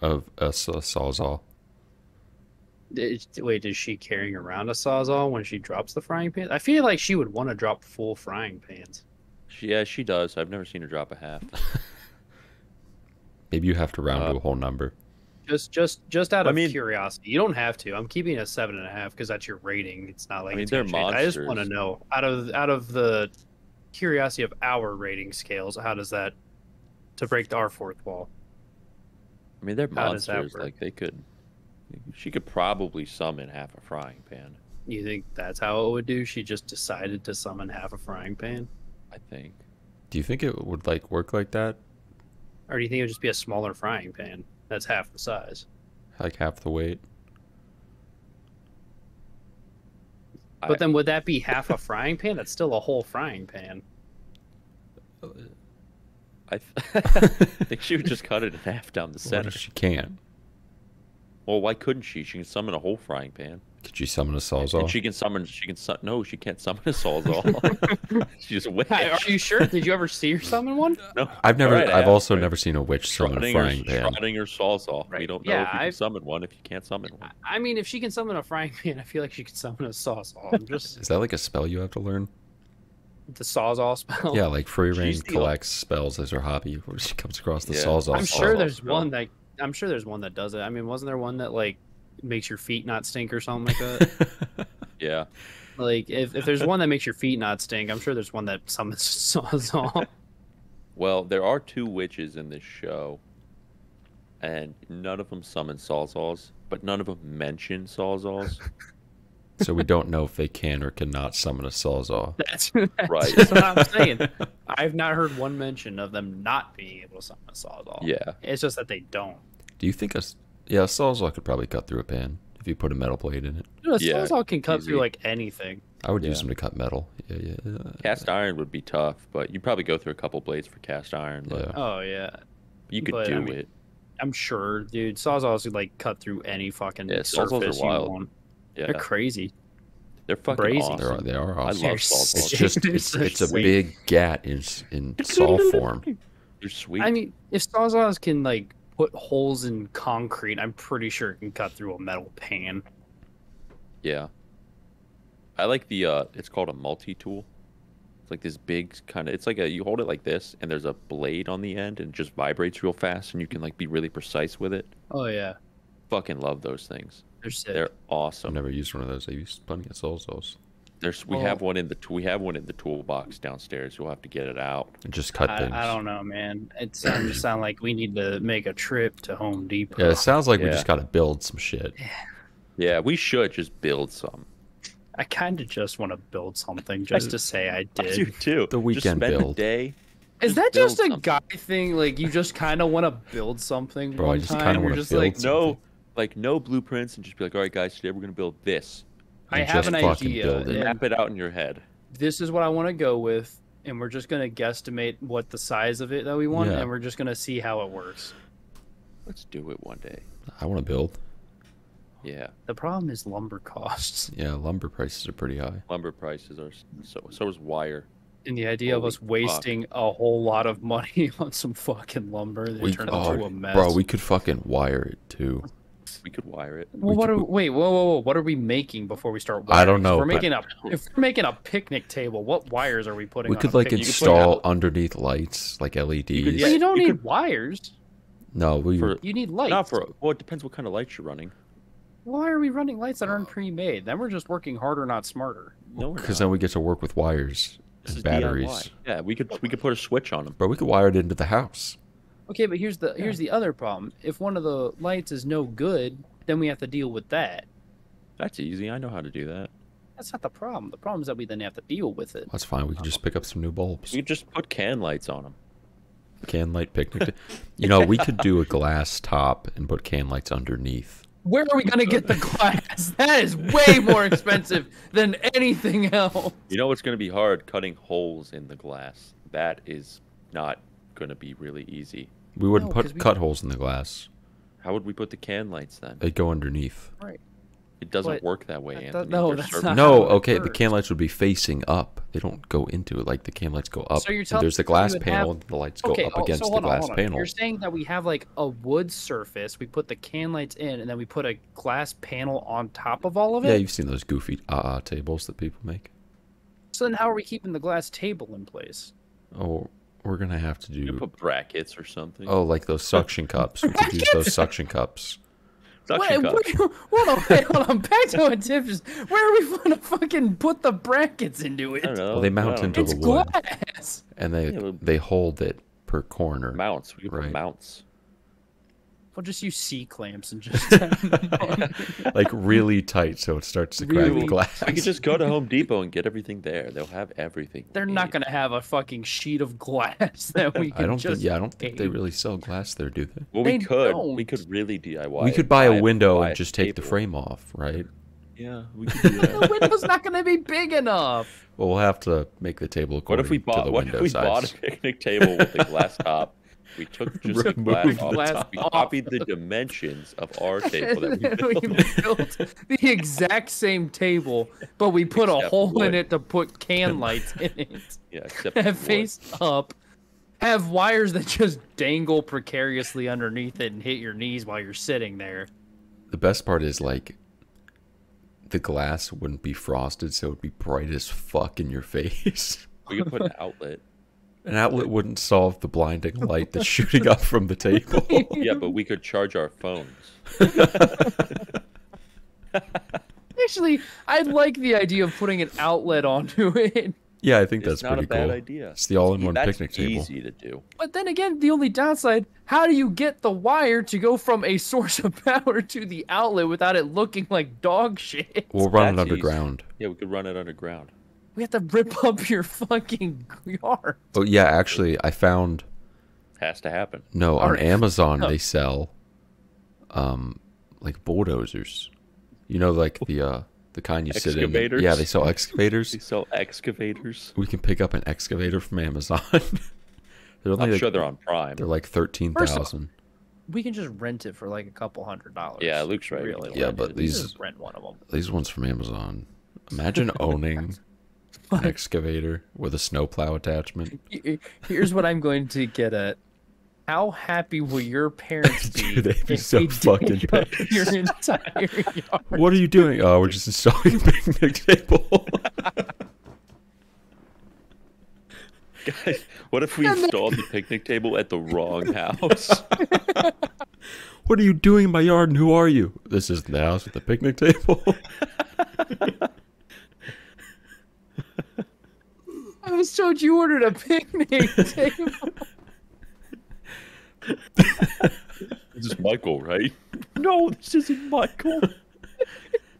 Of a sawzall. Is- Wait, is she carrying around a sawzall when she drops the frying pan? I feel like she would want to drop full frying pans. She, yeah, she does. I've never seen her drop a half. Maybe you have to round Uh, to a whole number. Just, just, just out I of mean- curiosity. You don't have to. I'm keeping a seven and a half because that's your rating. It's not like mean, they're change. I just want to know out of out of the curiosity of our rating scales, how does that to break our fourth wall? I mean, they're How monsters. Like they could, she could probably summon half a frying pan. You think that's how it would do? She just decided to summon half a frying pan, I think. Do you think it would like work like that? or do you think it would just be a smaller frying pan that's half the size? Like half the weight? I- But then would that be half a frying pan? That's still a whole frying pan. I, th- I think she would just cut it in half down the What center. if she can't? Well, why couldn't she? She can summon a whole frying pan. Could you summon a And sawzall? she can summon. She can. Su- no, she can't summon a sawzall. She's a witch. Are you sure? Did you ever see her summon one? No, I've never. Alright, I I've have, also right. never seen a witch summon a Schrodinger- frying pan. Schrodinger sawzall. We Right. don't know Yeah, if you I've- summon one if you can't summon one. I mean, if she can summon a frying pan, I feel like she could summon a sawzall. I'm just Is that like a spell you have to learn? the sawzall spell. Yeah, like Frieren She's the- collects spells as her hobby. Where she comes across the Yeah. sawzall. I'm Sawzall sure there's spell. one that I'm sure there's one that does it. I mean, wasn't there one that like makes your feet not stink or something like that? Yeah. like if, if there's one that makes your feet not stink, I'm sure there's one that summons sawzall. Well, there are two witches in this show, and none of them summon sawzalls, but none of them mention sawzalls. So we don't know if they can or cannot summon a sawzall. That's, that's Right. just what I'm saying. I've not heard one mention of them not being able to summon a sawzall. Yeah. It's just that they don't. Do you think a s- yeah sawzall could probably cut through a pan if you put a metal blade in it? You a Yeah, sawzall can cut easy. through like anything. I would use them to cut metal. Yeah, yeah. yeah. Cast iron would be tough, but you'd probably go through a couple blades for cast iron, but Yeah. Oh yeah, you could But, I do mean, it. I'm sure, dude. Sawzalls could like cut through any fucking Yeah, sawzalls are surface you wild. want. Yeah, They're crazy. they're fucking brazy. awesome. They're, they are I awesome. love They're sawzalls. It's just it's, it's a big gat in in saw form. They're sweet. I mean, if sawzalls can like put holes in concrete, I'm pretty sure it can cut through a metal pan. Yeah. I like the uh it's called a multi-tool. It's like this big kind of it's like a you hold it like this and there's a blade on the end and it just vibrates real fast and you can like be really precise with it. Oh yeah, Fucking love those things. they're sick. They're awesome. I've never used one of those. I used plenty of sawzalls There's we Well- have one in the we have one in the toolbox downstairs. You'll have to get it out. and just cut things. I, I don't know, man. It sounds to sound like we need to make a trip to Home Depot. Yeah, it sounds like we just got to build some shit. Yeah, we should just build some. I kind of just want to build something just to say I I do did. too. The Just weekend spend build. the day. Is that just a something. guy thing? Like you just kind of want to build something Bro, I one just time? kinda You're wanna just build like, something. No, like no blueprints and just be like, all right, guys, today we're gonna build this. I have just an fucking idea. build it. Map it out in your head. this is what I want to go with, and we're just gonna guesstimate what the size of it that we want, Yeah. and we're just gonna see how it works. Let's do it one day. I want to build. Yeah, The problem is lumber costs, Yeah, lumber prices are pretty high. lumber prices are so. So is wire. and the idea of Holy us fuck. wasting a whole lot of money on some fucking lumber and We, turn oh, into a mess. bro, we could fucking wire it too. We could wire it. Well, we what could- are wait? Whoa, whoa, whoa! What are we making before we start? I don't wiring? If know, We're but- making a if we're making a picnic table. What wires are we putting? We on could like picnic? You could install underneath lights, like LEDs. yeah, you don't you need could- wires. no, we For You need lights. not for well, it depends what kind of lights you're running. Why are we running lights that aren't pre-made? Then we're just working harder, not smarter. No, because then we get to work with wires This and batteries. DIY. Yeah, we could we could put a switch on them. Bro, we could wire it into the house. Okay, but here's the here's the other problem. If one of the lights is no good, then we have to deal with that. That's easy. I know how to do that. That's not the problem. The problem is that we then have to deal with it. That's fine. We can just pick up some new bulbs. We could just put can lights on them. Can light picnic. you know, we could do a glass top and put can lights underneath. Where are we gonna get the glass? That is way more expensive than anything else. You know what's going to be hard? Cutting holes in the glass. That is not going to be really easy. We wouldn't No, 'cause put we- cut holes in the glass. How would we put the can lights then? They'd go underneath. Right. It doesn't But work that way, that- Anthony. no, They're that's circ- not- No, how it okay, the can lights would be facing up. They don't go into it like the can lights go up. So you're and telling there's the glass panel have- and the lights go up oh, against so the on, glass panel. You're saying that we have like a wood surface, we put the can lights in, and then we put a glass panel on top of all of it. Yeah, you've seen those goofy ah tables that people make. So then, how are we keeping the glass table in place? Oh, we're gonna have to You do. put brackets or something. Oh, like those suction cups. We could use those suction cups. Suction Wait, cups. wait, hold on, wait, hold on. Back to what Tiff is. Where are we going to fucking put the brackets into it? I don't know. Well, they mount into know. It's the wood. glass. And they Yeah, they hold it per corner. mounts. We could Right. put mounts. We'll just use C clamps and just. like really tight so it starts to crack Really the glass. We could just go to Home Depot and get everything there. They'll have everything. They're not going to have a fucking sheet of glass that we can I don't just. think yeah, I don't think they really sell glass there, do they? Well, we They could. don't. We could really DIY. we could buy a window buy and just take the frame off, right? Yeah, we could do the window's not going to be big enough. Well, we'll have to make the table what according if we to bought? the What window if we size. bought a picnic table with a glass top? We took just the glass off. the the glass top. We off. copied the dimensions of our table that we then we built. built the exact same table, but we put a Except hole in it to put can lights in it. Yeah, except have face up, have wires that just dangle precariously underneath it and hit your knees while you're sitting there. The best part is like the glass wouldn't be frosted, so it'd be bright as fuck in your face. We could put an outlet. An outlet wouldn't solve the blinding light that's shooting up from the table. Yeah, but we could charge our phones. Actually, I like the idea of putting an outlet onto it. Yeah, I think It's that's not pretty a bad cool. idea. It's the all-in-one That's picnic table. easy to do. But then again, the only downside: how do you get the wire to go from a source of power to the outlet without it looking like dog shit? We'll run it That's easy. underground. Yeah, we could run it underground. We have to rip up your fucking yard. Oh yeah, actually, I found Has to happen. no on Alright. Amazon Oh. they sell, um, like bulldozers. You know, like the uh the kind you sit in. Yeah, they sell excavators. They sell excavators. We can pick up an excavator from Amazon. they're only I'm like, sure they're on Prime. they're like thirteen thousand. We can just rent it for like a couple hundred dollars. Yeah, Luke's right. Really, Yeah, but these- just rent one of them. These ones from Amazon. Imagine owning an excavator with a snowplow attachment. Here's what I'm going to get at. How happy will your parents be Dude, they'd be if so they fucking dig pissed. your entire yard? What are you doing? Oh, we're just installing a picnic table. Guys, what if we installed the picnic table at the wrong house? what are you doing in my yard and who are you? This is the house with the picnic table. I was told you ordered a picnic table. this is Michael, right? No, this isn't Michael.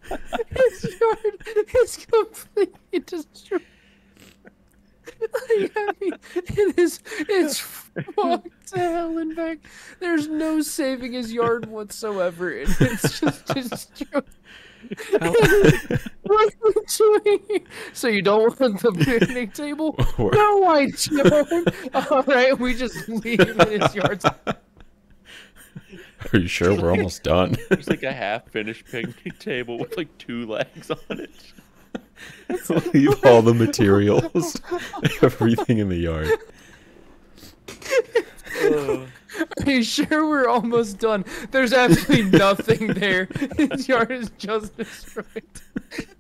His yard is completely destroyed. Like, I mean, it is, it's fucked to hell and back. There's no saving his yard whatsoever, and it's just destroyed. What are you? So you don't want the picnic table? We're- No, I don't. All right, we just leave it in his yard. Are you sure we're almost done? There's like a half-finished picnic table with like two legs on it. Leave all the materials, everything in the yard. Are you sure we're almost done? There's absolutely nothing there. His yard is just destroyed.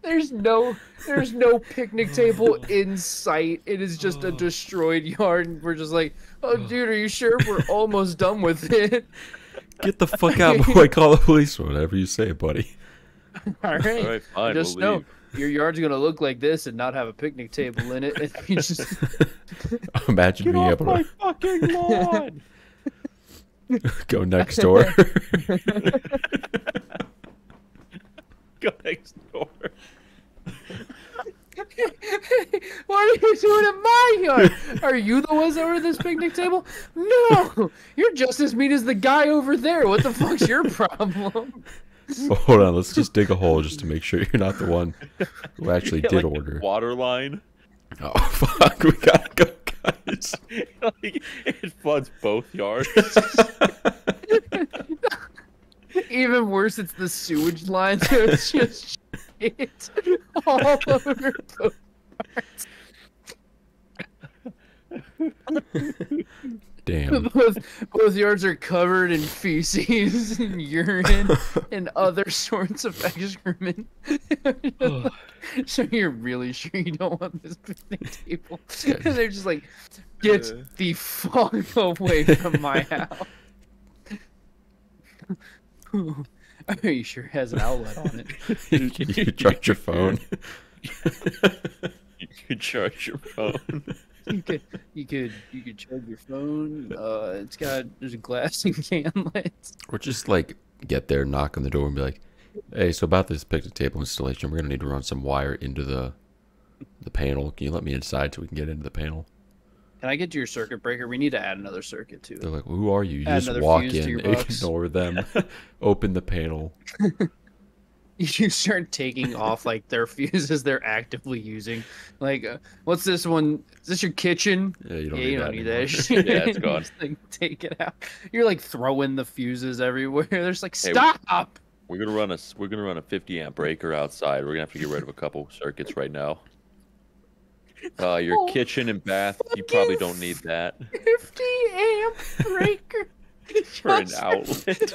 There's no there's no picnic table in sight. It is just a destroyed yard and we're just like, "Oh dude, are you sure we're almost done with it?" Get the fuck out before I call the police. Or whatever you say, buddy. All right. All right, fine. just we'll know leave. your yard's going to look like this and not have a picnic table in it. And you just Imagine being able to fucking lawn. go next door. Go next door. What are you doing in my yard? Are you the ones that ordered this picnic table? No, you're just as mean as the guy over there. What the fuck's your problem? Hold on, let's just dig a hole just to make sure you're not the one who actually Yeah, did like order. water line. Oh fuck, we gotta go, guys. like, it floods both yards. Even worse, it's the sewage line, so it's just shit all over both parts. Damn. Both, both yards are covered in feces and urine and other sorts of excrement. so you're really sure you don't want this picnic table? And they're just like, get the fuck away from my house. Are you sure it has an outlet on it? you can charge your phone. you could charge your phone. You could, you could, you could charge your phone. Uh, it's got there's a glass and can lights. Or just like get there, knock on the door, and be like, "Hey, so about this picnic table installation, we're gonna need to run some wire into the the panel. Can you let me inside so we can get into the panel?" Can I get to your circuit breaker? We need to add another circuit to They're like, "Who are you?" You Add just walk in, ignore them, open the panel. You start taking off like their fuses they're actively using. Like, uh, what's this one? Is this your kitchen? Yeah, you don't yeah, need you that don't need that shit. Yeah, it's gone. Just, like, take it out. You're like throwing the fuses everywhere. They're just like, Hey, stop. We're gonna run a we're gonna run a 50 amp breaker outside. We're gonna have to get rid of a couple circuits right now. Uh, your Oh, kitchen and bath, you probably don't need that 50 amp breaker. for an Just outlet.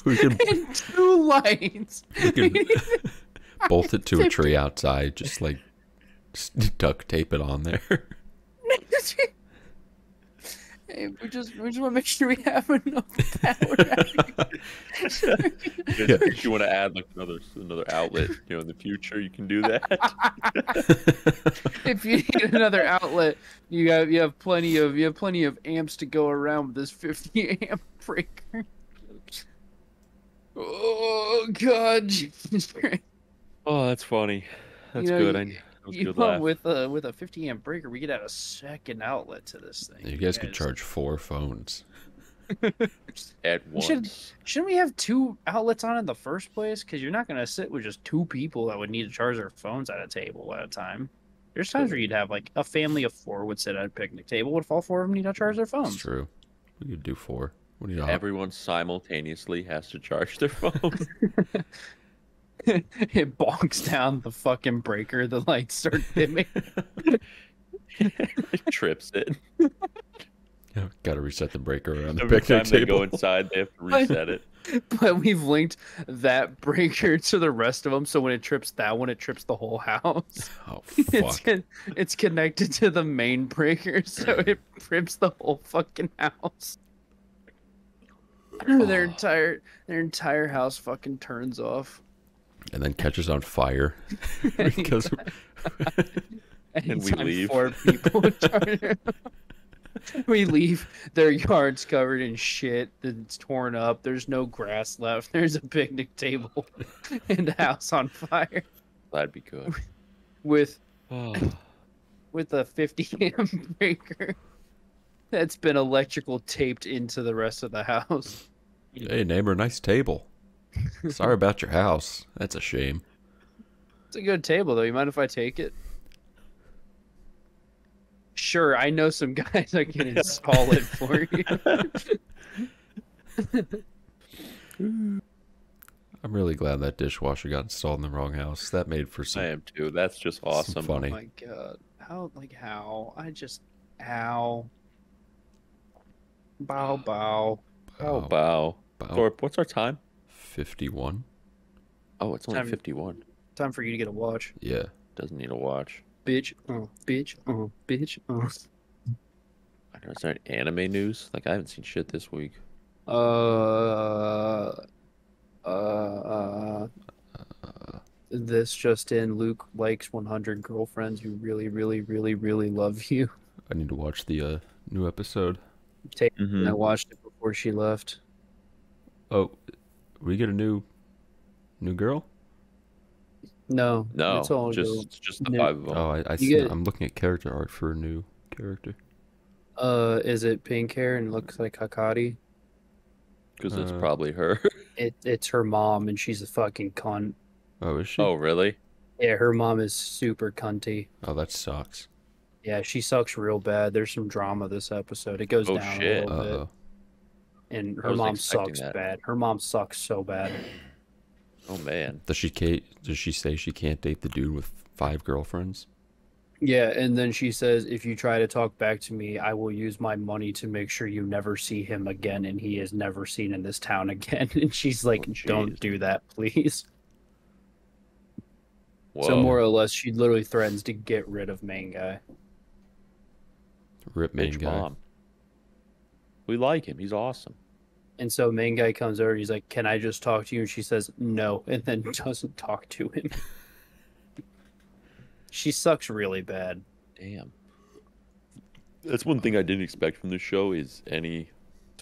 we can and two lights. We could bolt it to a tree outside, just like s- duct tape it on there. Hey, we just we just want to make sure we have enough power. If you want to add like another another outlet, you know, in the future, you can do that. if you need another outlet, you have you have plenty of you have plenty of amps to go around with this 50 amp breaker. Oh God, Jesus Christ. oh, that's funny. That's know, good. you- I, that was a You good laugh. with a with a 50 amp breaker, we could add a second outlet to this thing. You guys could charge four phones. At We should- once. Shouldn't we have two outlets on in the first place? Because you're not going to sit with just two people that would need to charge their phones at a table at a time. There's times where you'd have like a family of four would sit at a picnic table. If all four of them need to charge their That's phones? true. We could do four. What do you know? Everyone simultaneously has to charge their phone. it bonks down the fucking breaker. The lights start dimming. it trips it. Oh, Got to reset the breaker around the Every time picnic they go inside, they have to reset it. but we've linked that breaker to the rest of them, so when it trips that one, it trips the whole house. Oh It's fuck! con- it's connected to the main breaker, so it trips the whole fucking house. their entire their entire house fucking turns off. And then catches on fire because Anytime leave. Four people we leave their yards covered in shit that's torn up. There's no grass left. There's a picnic table and a house on fire That'd be good. with Oh, with a 50 amp breaker that's been electrical taped into the rest of the house. hey neighbor, nice table. Sorry about your house. That's a shame. It's a good table though. You mind if I take it? Sure, I know some guys that can install it for you. I'm really glad that dishwasher got installed in the wrong house. That made for some, I am too. That's just some awesome. Oh my god. How like how? I just ow. Bow bow. Oh, Bow, wow. bow. Thorpe, what's our time? 51. Oh, it's only Time- 51. Time for you to get a watch. Yeah. Doesn't need a watch. Bitch. Oh, bitch. Oh, bitch. Oh. I know, is there any anime news? Like, I haven't seen shit this week. Uh, uh, uh, this just in: Luke likes 100 girlfriends who really, really, really, really love you. I need to watch the uh, new episode. Mm-hmm. I watched it before she left. Oh, we get a new new girl? No, No, it's all just it's just the No. five of them. Oh, I, I see. Get, I'm looking at character art for a new character. Uh, is it pink hair and looks like Hakari? Because it's uh, probably her. It it's her mom, and she's a fucking cunt. Oh, is she? oh, really? Yeah, her mom is super cunty. Oh, that sucks. Yeah, she sucks real bad. There's some drama this episode. It goes Oh, down shit. a Uh little bit. And her mom sucks that. bad. Her mom sucks so bad. Oh, man. Does she does she say she can't date the dude with five girlfriends? Yeah, and then she says, "If you try to talk back to me, I will use my money to make sure you never see him again, and he is never seen in this town again." And she's like, Oh, "Don't do that, please." Whoa. So more or less, she literally threatens to get rid of main guy. Rip main Bitch guy. mom. We like him. He's awesome. And so main guy comes over. He's like, "Can I just talk to you?" And she says, "No," and then doesn't talk to him. she sucks really bad. Damn. That's one thing I didn't expect from this show is any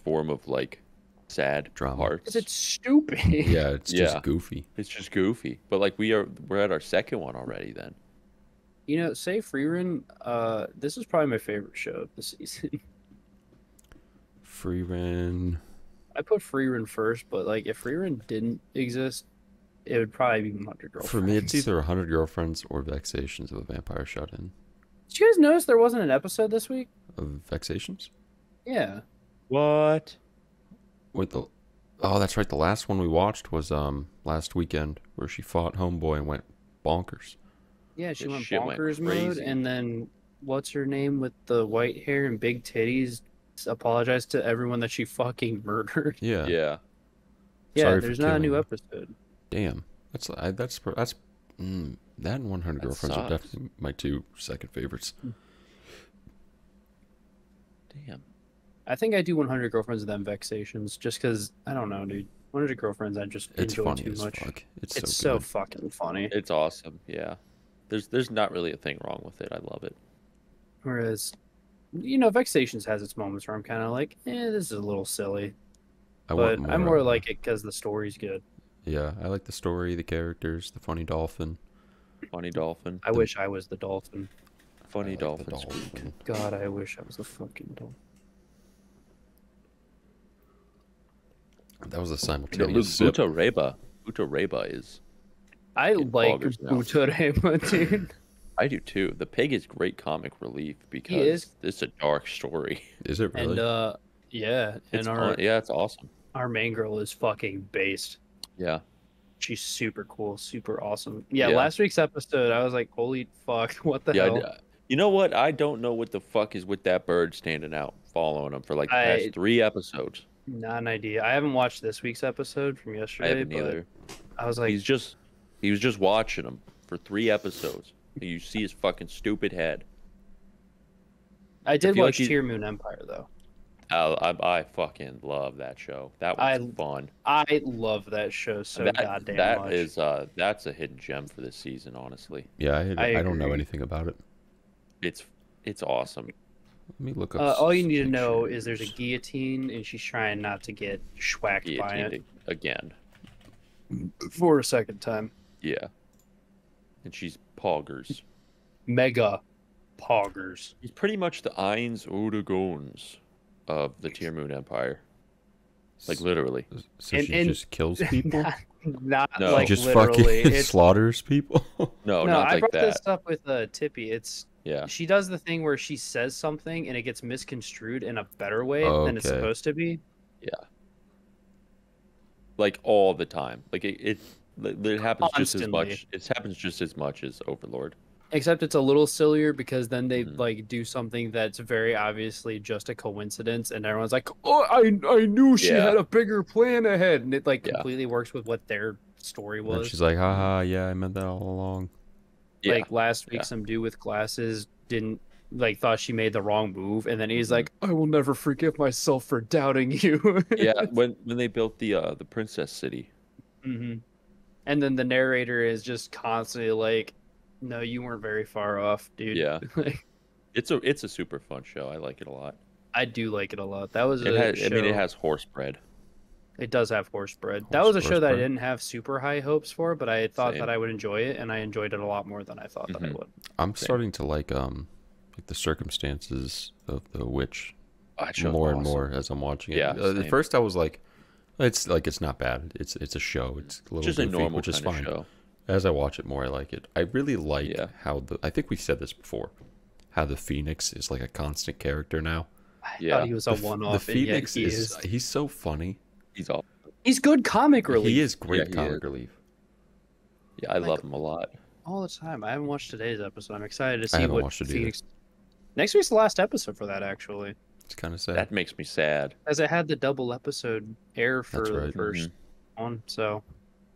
form of like sad Drama. parts. Because it's stupid. Yeah, it's Yeah. just goofy. It's just goofy. But like we are we're at our second one already then. You know, say Frieren, uh, this is probably my favorite show of the season. Frieren. I put Frieren first, but like if Frieren didn't exist, it would probably be 100 Girlfriends. For me, it's either 100 Girlfriends or Vexations of a Vampire Shut In. Did you guys notice there wasn't an episode this week? Of Vexations? Yeah. What? With the Oh, that's right. The last one we watched was um last weekend where she fought Homeboy and went bonkers. Yeah, she This went shit went bonkers mode, and then what's her name with the white hair and big titties apologized to everyone that she fucking murdered. Yeah. Yeah. Yeah, Sorry there's not a new killing. episode. Damn. That's I, that's that's mm, that and 100 That Girlfriends are definitely my two second favorites. Damn. I think I do 100 Girlfriends and then Vexations just because I don't know, dude. 100 Girlfriends I just It's enjoy funny too as much. fuck. It's, It's so, so fucking funny. It's awesome. Yeah. There's there's not really a thing wrong with it. I love it. Whereas, you know, Vexations has its moments where I'm kind of like, eh, this is a little silly. I but want I'm more like it because the story's good. Yeah, I like the story, the characters, the funny dolphin. Funny dolphin. I wish I was the dolphin. Funny like dolphin. dolphin. God, I wish I was the fucking dolphin. That was a You know, simultaneous sip. Butareba. Buto Reba is. I like boggers now. Dude. I do too. The pig is great comic relief because is. it's a dark story. Is it really? And uh, yeah, It's and our fun. Yeah, it's awesome. our main girl is fucking based. Yeah. She's super cool, super awesome. Yeah, Yeah. last week's episode, I was like, holy fuck, what the Yeah. Hell? d- You know what? I don't know what the fuck is with that bird standing out, following him for like the I- past three episodes. Not an idea. I haven't watched this week's episode from yesterday. I yesterday, haven't but either. I was like, he's just he was just watching him for three episodes. And you see his fucking stupid head. I did feel like watch he's- Tearmoon Empire though. I, I, I fucking love that show. That was I- fun. I love that show so that goddamn that much. is, uh that's a hidden gem for this season. Honestly, yeah, I, I I, don't know anything about it. it's it's awesome. Let me look up. Uh, all you need to know is there's a guillotine, and she's trying not to get schwacked by it again. for a second time. Yeah, and she's poggers. Mega poggers. He's pretty much the Ainz Ooal Gowns of the Tearmoon Empire. Like literally. So and- she and- just kills people. not, not No. like just literally. fucking It's, slaughters people. No, no, not I like brought that. this up with uh, Tippy. It's Yeah. she does the thing where she says something and it gets misconstrued in a better way than it's supposed to be. Yeah. Like all the time. Like it it, it happens just as much. It happens just as much as Overlord. Except it's a little sillier because then they Mhm. like do something that's very obviously just a coincidence, and everyone's like, "Oh, I I knew she Yeah. had a bigger plan ahead," and it like Yeah. completely works with what their story was. and was. she's like, haha, yeah, I meant that all along. Yeah. Like last week, yeah. some dude with glasses didn't like thought she made the wrong move, and then he's Mhm. like, "I will never forgive myself for doubting you." yeah, when when they built the uh the Princess City. hmm And then the narrator is just constantly like, "No, you weren't very far off, dude." Yeah. like, It's a it's a super fun show. I like it a lot. I do like it a lot. That was It a has, show. I mean, it has horse bread. It does have horse bread. that was a show horse that I didn't have super high hopes for, but I thought Same. that I would enjoy it, and I enjoyed it a lot more than I thought that I Mhm. would. I'm Same. starting to like um like the circumstances of the witch That show's more and more as I'm watching it. Yeah, Uh, at first I was like, it's like it's not bad. It's it's a show. It's a little Just a normal which is kind of fine. show. As I watch it more, I like it. I really like Yeah. how the. I think we've said this before. How the Phoenix is like a constant character now. I Yeah. thought he was a The one-off. The and Phoenix he is, is. He's so funny. He's all. He's good comic relief He is great Yeah, comic is. relief. Yeah, I Like- love him a lot. all the time. I haven't watched today's episode. I'm excited to I see haven't what watched it either. Phoenix. Next week's the last episode for that, actually, It's kind of sad. That makes me sad. as it had the double episode air for That's the right. 1st mm-hmm. one. So,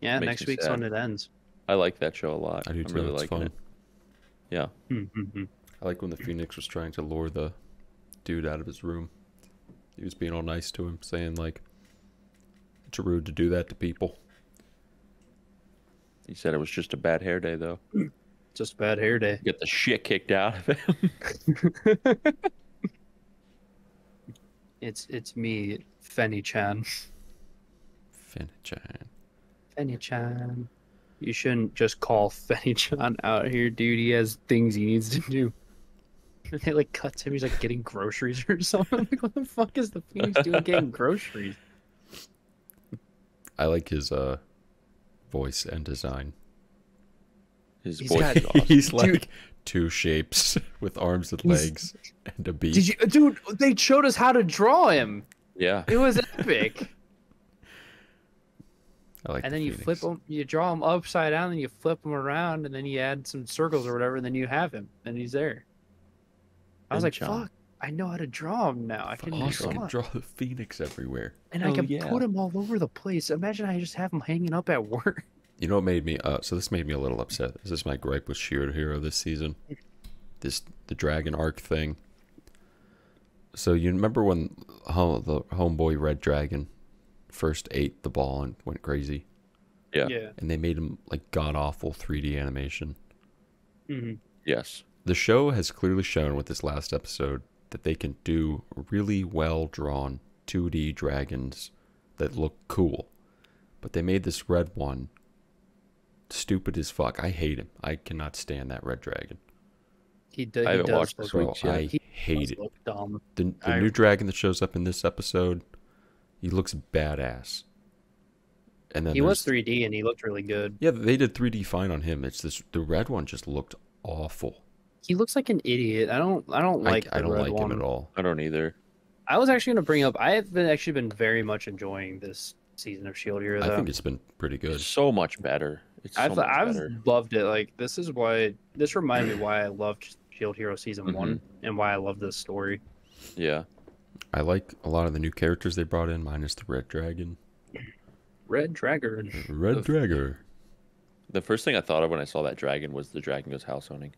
yeah, Makes next week's sad. when it ends. I like that show a lot. I do I'm too. really it's liking fun. it. Yeah. Mhm. I like when the Phoenix was trying to lure the dude out of his room. He was being all nice to him, saying like, "It's rude to do that to people." He said it was just a bad hair day, though. Just a bad hair day. Get the shit kicked out of him. It's it's me, Fenny Chan. Finn-chan. Fenny Chan. You shouldn't just call Fenny Chan out here, dude. He has things he needs to do. And it like cuts him. He's like getting groceries or something. Like, what the fuck is the Phoenix doing getting groceries? I like his uh voice and design. His He's voice got- is awesome. He's like Dude. Two shapes with arms and He's- legs and a beak. Did you, dude? They showed us how to draw him. Yeah. It was epic. I like and the then you Phoenix. flip them, you draw him upside down, and you flip him around, and then you add some circles or whatever, and then you have him, and he's there. I was like, Fin-chan. fuck, I know how to draw him now. I can Awesome. draw, Draw the Phoenix everywhere. and I Oh, can yeah. put him all over the place. Imagine I just have him hanging up at work. You know what made me? Uh, so this made me a little upset. This is my gripe with Shield Hero this season. This the Dragon Arc thing. So you remember when home, the homeboy Red Dragon first ate the ball and went crazy, Yeah. Yeah. and they made him like god awful 3D animation. hmm Yes. The show has clearly shown with this last episode that they can do really well drawn 2D dragons that look cool. But they made this red one stupid as fuck. I hate him. I cannot stand that red dragon. He, d- he I haven't does watched look, this Bro. I He hate does it. look dumb. The, the I- new dragon that shows up in this episode, he looks badass. And then He was 3D and he looked really good. Yeah, they did 3D fine on him. It's this the red one just looked awful. He looks like an idiot. I don't. I don't like. I, I don't like one. him at all. I don't either. I was actually going to bring up. I have been actually been very much enjoying this season of Shield Hero. I think it's been pretty good. So much better. It's so I've much I've better. loved it. Like this is why this reminded me why I loved Shield Hero season one Mm-hmm. and why I love this story. Yeah. I like a lot of the new characters they brought in, minus the red dragon. Red Dragon. Red The- Dragon. The first thing I thought of when I saw that dragon was the dragon goes house hunting,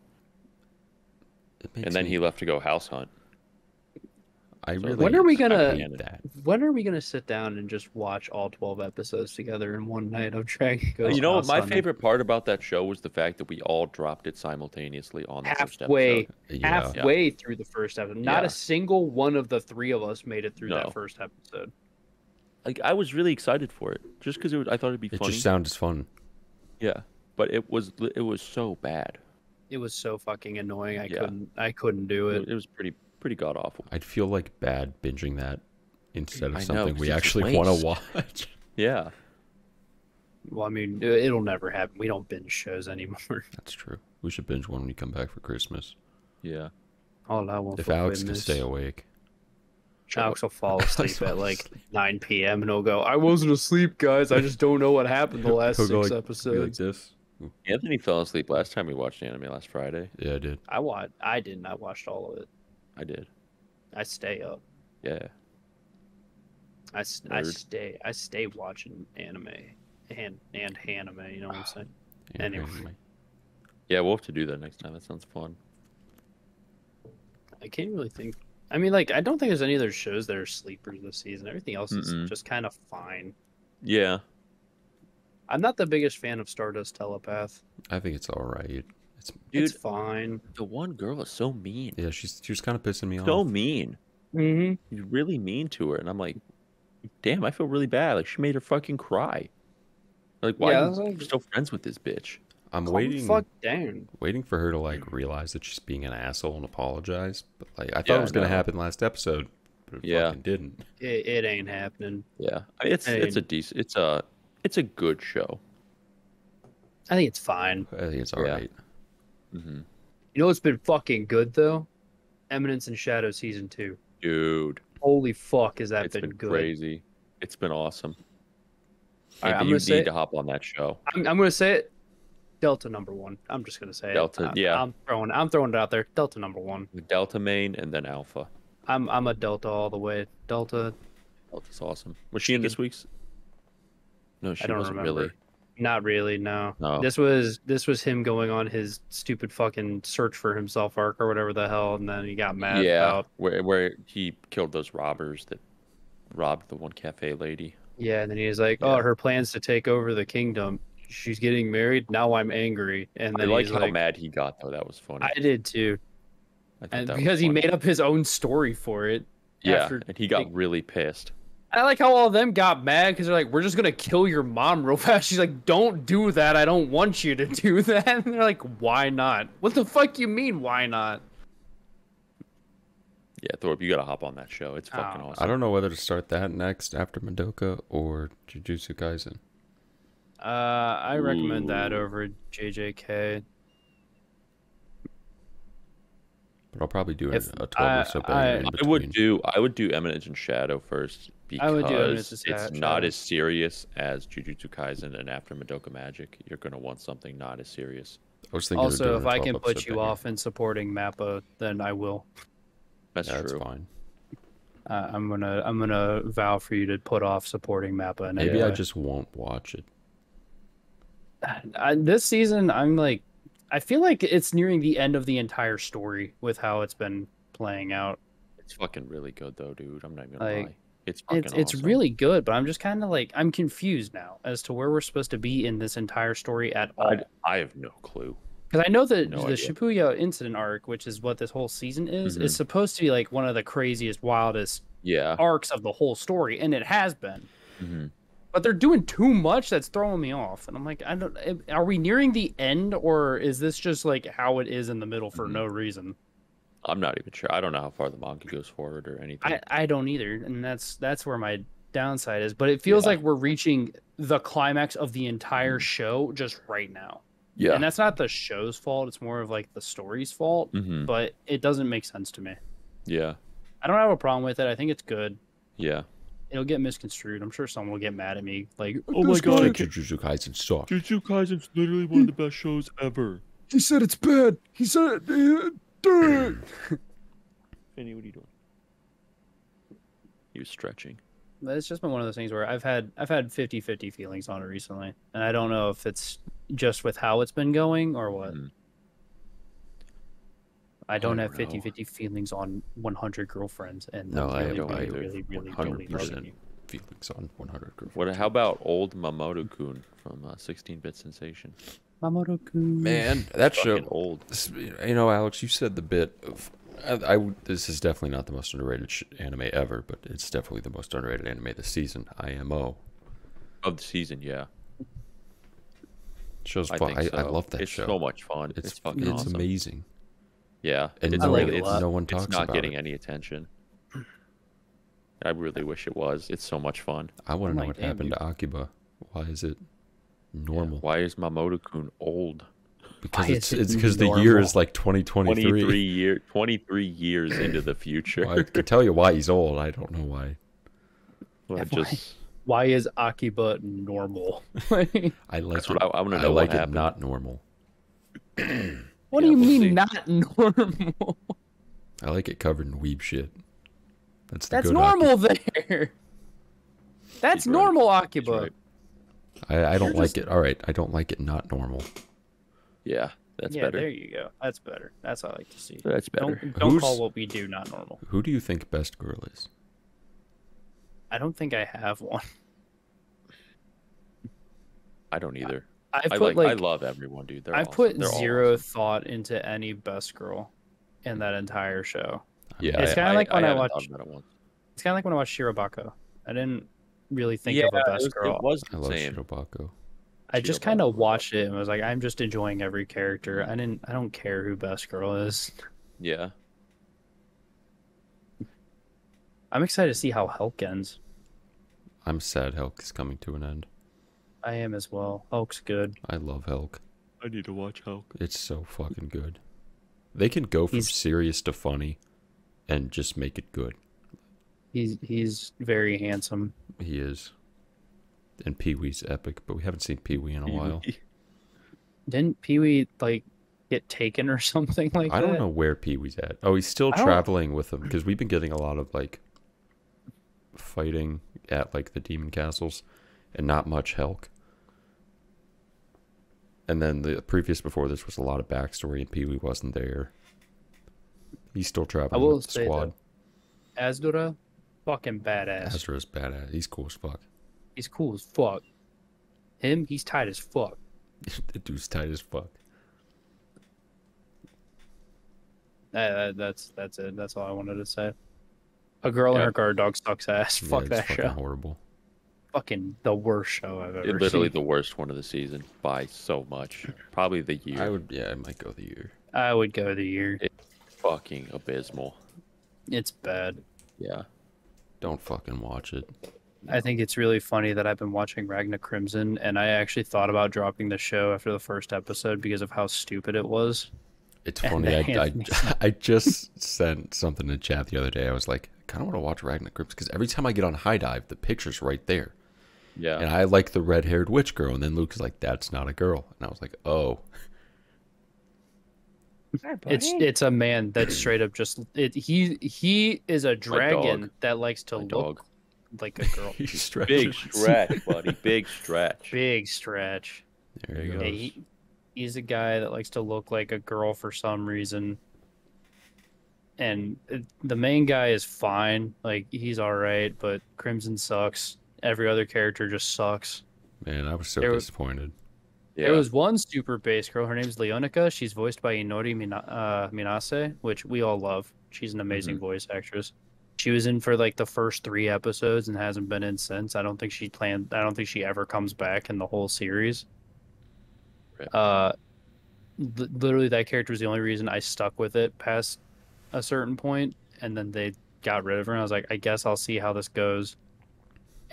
and then me- he left to go house hunt. I So really. When are we gonna- that? When are we gonna sit down and just watch all twelve episodes together in one night of Dragon Ghost? you know what? My Hunting? favorite part about that show was the fact that we all dropped it simultaneously on the first halfway episode. Yeah. halfway through the first episode. Not Yeah. a single one of the three of us made it through No. that first episode. Like I was really excited for it, just because it was. I thought it'd be It funny. just sounds fun. yeah, but it was it was so bad. It was so fucking annoying. I Yeah. couldn't. I couldn't do It, it. it was pretty pretty god awful. I'd feel like bad binging that instead of I know, we actually want to watch. Yeah. Well, I mean, it- it'll never happen. We don't binge shows anymore. That's true. We should binge one when we come back for Christmas. Yeah. All I want If for Alex can stay awake. Alex will fall asleep at fall like 9 p.m. and he'll go, "I wasn't asleep, guys. I just don't know what happened the last He'll six like- episodes." Like this. Anthony fell asleep last time we watched anime last Friday. Yeah, I did. I watched. I didn't. I watched all of it. I did. I stay up. Yeah. I, Nerd. stay. I stay watching anime and and anime. You know what I'm saying? Yeah, Anyway. Yeah, we'll have to do that next time. That sounds fun. I can't really think. I mean, like, I don't think there's any other shows that are sleepers this season. Everything else is Mm-mm. just kind of fine. Yeah. I'm not the biggest fan of Stardust Telepath. I think it's all right. It's Dude, it's fine. the one girl is so mean. yeah. She's she was kind of pissing me So off. So mean. Mm-hmm. He's really mean to her, and I'm like, damn, I feel really bad. Like she made her fucking cry. Like, why Yeah, are you like- still friends with this bitch? I'm Calm waiting, fuck down. waiting for her to like realize that she's being an asshole and apologize. But like, I thought Yeah, it was gonna no. happen last episode, but it Yeah. fucking didn't. It, it ain't happening. Yeah, I mean, it's it's a decent, it's a it's a good show. I think it's fine. I think it's all Yeah. right. Hmm You know what's been fucking good though? Eminence and Shadow season two. Dude, Holy fuck, has that it's been, been, good? crazy. It's been awesome. All right, I'm you need to hop on that show. I'm, I'm gonna say it. Delta number one. I'm just gonna say Delta, it. I- yeah. I'm throwing. I'm throwing it out there. Delta number one. Delta main and then Alpha. I'm I'm a Delta all the way. Delta. Delta's awesome. Was she in this week's? No, she wasn't remember. really. Not really. No. No. This was this was him going on his stupid fucking search for himself arc or whatever the hell, and then he got mad yeah, about. where where he killed those robbers that robbed the one cafe lady. Yeah, and then he was like, "Oh, her plans to take over the kingdom. She's getting married. Now I'm angry." And I then like he's how like, mad he got though. That was funny. "I did too," I and because he made up his own story for it. yeah, after and he got really pissed. I like how all of them got mad because they're like, "We're just gonna kill your mom real fast." She's like, "Don't do that. I don't want you to do that." And they're like, "Why not? What the fuck you mean? Why not?" Yeah, Thorpe, you gotta hop on that show. It's fucking Oh. awesome. I don't know whether to start that next after Madoka or Jujutsu Kaisen. Uh, I recommend that over JJK. But I'll probably do If- a, a 12 I- or so I- I would do I would do Eminence and Shadow first because I would do Eminence it's Sha- not Shadow. as serious as Jujutsu Kaisen and after Madoka Magic. You're gonna want something not as serious. I was thinking Also, doing if I can put you banger. off in supporting Mappa, then I will. That's yeah, that's true. fine. Uh, I'm gonna I'm gonna vow for you to put off supporting Mappa. In any Maybe I just won't watch it. I, this season I'm like I feel like it's nearing the end of the entire story with how it's been playing out. It's fucking really good though, dude. I'm not even gonna Like, lie. It's It's it's really good, but I'm just kind of like I'm confused now as to where we're supposed to be in this entire story at all. I, I have no clue. Because I know that No the idea. Shibuya incident arc, which is what this whole season is, Mhm. is supposed to be like one of the craziest, wildest Yeah. arcs of the whole story, and it has been. hmm But they're doing too much that's throwing me off, and I'm like, I don't. Are we nearing the end, or is this just like how it is in the middle for Mhm. no reason? I'm not even sure. I don't know how far the manga goes forward or anything. I I don't either, and that's that's where my downside is. But it feels Yeah. like we're reaching the climax of the entire Mhm. show just right now. yeah. And that's not the show's fault. It's more of like the story's fault. hmm But it doesn't make sense to me. Yeah. I don't have a problem with it. I think it's good. Yeah. It'll get misconstrued. I'm sure someone will get mad at me. Like, Oh my "This God, guy I ca- Jujutsu Kaisen sucked. Jujutsu Kaisen's literally one of the best shows ever. He said it's bad. He said it. Dude. Finny, what are you doing? He was stretching. But it's just been one of those things where I've had I've had 50-50 feelings on it recently, and I don't know if it's just with how it's been going or what. Mhm. I don't I have don't know. 50-50 feelings on 100 girlfriends, and No, I'm I really, don't really, either. really, really, really, 100%. loving you. Feelings on 100 girl. What? How about old Mamoto-kun from uh, 16-bit Sensation? Mamoru-kun. Man, that show. Old. You know, Alex, you said the bit of. I, I this is definitely not the most underrated sh- anime ever, but it's definitely the most underrated anime this season. IMO Of the season, yeah. shows. I think I, so. I love that it's show. so much fun. It's, It's fucking it's awesome. amazing, Yeah, and it's no, like one- it a lot. no one it's talks not about getting it. any attention. I really wish it was. It's so much fun. I want to know what happened you- to Akiba. Why is it normal? Why is Mamoto-kun old? Because Why it's it's because the year is like 2023. 23 year 23 years into the future. Well, I can tell you why he's old. I don't know why. Well, Yeah, just Why is Akiba normal? I like that's it. what I, I want to I know like what it happened. not normal. what Yeah, do you we'll mean see. not normal? I like it covered in weeb shit. That's the That's good normal there. That's He's normal He's Akiba. right. I, I don't You're like just- it. All right, I don't like it not normal. Yeah, that's yeah, better. there you go. That's better. That's what I like to see. That's better. Don't don't call what we do not normal. Who do you think best girl is? I don't think I have one. I don't either. I've I put like, like, I love everyone, dude. They're I've awesome. put They're zero awesome. thought into any best girl in that entire show. Yeah, It's kinda like when I haven't watch- thought about it once. It's kind of like when I watched Shirobako. I didn't really think yeah, of a it best was, girl. It was I love same. Shirobako. I just kind of watched it and was like, I'm just enjoying every character. I didn't. I don't care who best girl is. Yeah, I'm excited to see how Helck ends. I'm sad Helck is coming to an end. I am as well. Helck's good. I love Helck. I need to watch Hulk. It's so fucking good. They can go from He's- serious to funny and just make it good. He's he's very handsome. He is. And Pee Wee's epic, but we haven't seen Pee Wee in a while. Didn't Pee Wee like get taken or something like I that? I don't know where Pee Wee's at. Oh, he's still I don't- traveling with them because we've been getting a lot of like fighting at like the demon castles and not much Helck. And then the previous before this was a lot of backstory and Pee Wee wasn't there. He's still traveling will with the say squad. Asdora, fucking badass. Azra's badass. He's cool as fuck. He's cool as fuck. Him, he's tight as fuck. the dude's tight as fuck. That, that- that's that's it. That's all I wanted to say. A girl and her guard dog sucks ass. Yeah, Fuck it's that fucking show. horrible. Fucking the worst show I've ever It literally seen. the worst one of the season by so much. Probably the year. I would, yeah, I might go the year. I would go the year. Fucking abysmal. It's bad. Yeah. Don't fucking watch it. I think it's really funny that I've been watching Ragna Crimson, and I actually thought about dropping the show after the first episode because of how stupid it was. It's funny. I, I, I just sent something in chat the other day. I was like, I kind of want to watch Ragnar Crypt because every time I get on HIDIVE, the picture's right there. Yeah. And I like the red haired witch girl. And then Luke's like, that's not a girl. And I was like, oh. It's it's a man that's straight up just it. He he is a dragon dog. that likes to My look dog. like a girl. He Big stretch, buddy. Big stretch. Big stretch. There you Yeah, go. Yeah, he, he's a guy that likes to look like a girl for some reason. and it, the main guy is fine. Like he's all right, but Crimson sucks. Every other character just sucks. Man, I was so There was- disappointed. Yeah. There was one super bass girl. Her name's Leonica. She's voiced by Inori Mina- uh, Minase, which we all love. She's an amazing voice actress. She was in for like the first three episodes and hasn't been in since. I don't think she planned. I don't think she ever comes back in the whole series. Rip. Uh, li- literally, that character was the only reason I stuck with it past a certain point, and then they got rid of her. And I was like, I guess I'll see how this goes.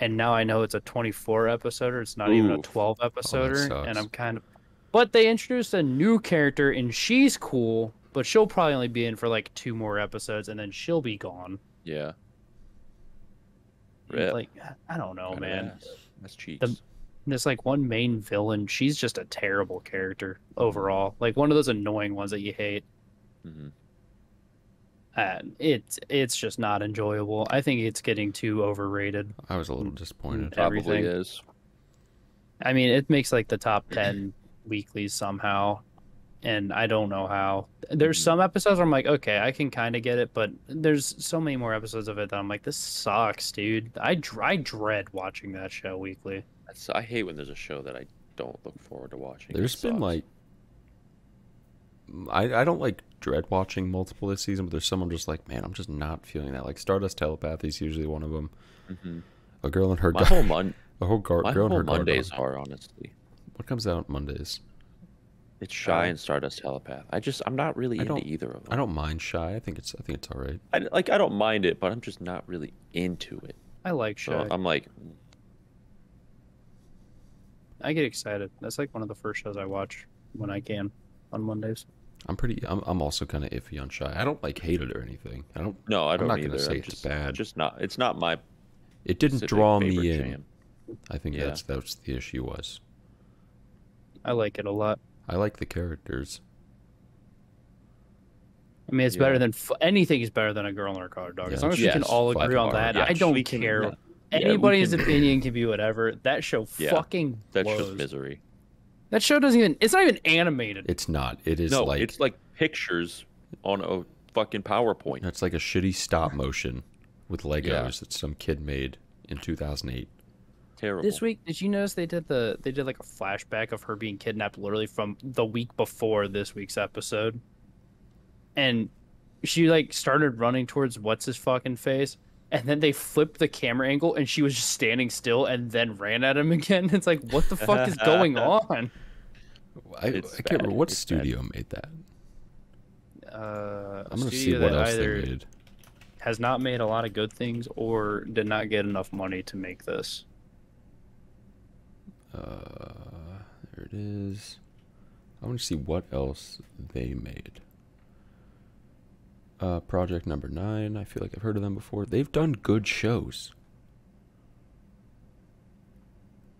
And now I know it's a 24 episoder. It's not even a 12 episoder, sucks. and I'm kind of. But they introduced a new character, and she's cool. But she'll probably only be in for like two more episodes, and then she'll be gone. yeah. Rip. Like I don't know, man. ass. That's cheeks. The- There's like one main villain. She's just a terrible character overall. Like one of those annoying ones that you hate. Mhm. And it's it's just not enjoyable. I think it's getting too overrated. I was a little disappointed. Probably everything. is. I mean, it makes like the top 10 weeklies somehow. And I don't know how. There's Mhm. some episodes where I'm like, okay, I can kind of get it, but there's so many more episodes of it that I'm like, this sucks, dude. I, dr- I dread watching that show weekly. That's, I hate when there's a show that I don't look forward to watching. It There's been sucks. like, I I don't like dread watching multiple this season, but there's someone just like, man, I'm just not feeling that. Like Stardust Telepathy is usually one of them. Mhm. A girl and her my guard, whole mon- a whole gar- my girl and her. Mondays dog. are honestly. What comes out Mondays? It's Shy Uh, and Stardust Telepath. I just I'm not really I into don't- either of them. I don't mind shy. I think it's I think it's all right. I, like I don't mind it, but I'm just not really into it. I like So. I'm like, I get excited. That's like one of the first shows I watch when I can on Mondays. I'm pretty. I'm, I'm also kind of iffy on shy. I don't like hate it or anything. I don't. no, I I'm don't either. gonna say I'm it's just, bad. Just not. It's not my. It didn't draw me in. jam. I think Yeah. that's that's the issue was. I like it a lot. I like the characters. I mean, it's Yeah. better than f- anything is better than a girl and a guard dog. As long as we can all by agree on that, Yeah, I don't we can- care. yeah. Yeah, Anybody's can- opinion can be whatever. That show Yeah, fucking That's just misery. That show doesn't even. It's not even animated. It's not. It is no, like it's like pictures on a fucking PowerPoint. it's like a shitty stop motion with Legos Yeah. that some kid made in 2008. Terrible. This week, did you notice they did the they did like a flashback of her being kidnapped literally from the week before this week's episode, and she like started running towards what's his fucking face, and then they flipped the camera angle and she was just standing still and then ran at him again. It's like what the fuck is going on? I, I can't remember what It's bad. studio made that. Uh, I'm gonna see what else they made. has not made a lot of good things or did not get enough money to make this. Uh, there it is. I want to see what else they made. Uh, project number nine. I feel like I've heard of them before. They've done good shows.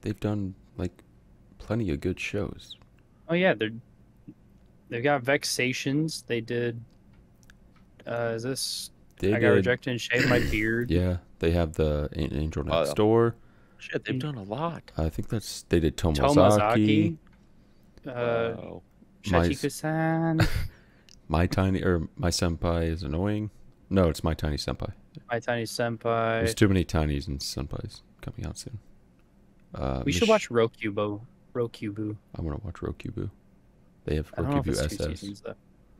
They've done like plenty of good shows. Oh yeah, they're they've got vexations. They did. Uh, is this? They I got did- rejected and shaved my beard. Yeah, they have the Angel Oh, Next yeah. Door. Shit, they've done a lot. I think that's they did Tomozaki. Tomazaki. Uh, Wow. My- Shachiko-san. My tiny or my senpai is annoying. No, it's my tiny senpai. my tiny senpai. There's too many tinies and senpais coming out soon. Uh, We should watch Ro-Kyu-Bu. Ro-Kyu-Bu. I want to watch Ro-Kyu-Bu. They have I don't know if Ro-Kyu-Bu SS. seasons.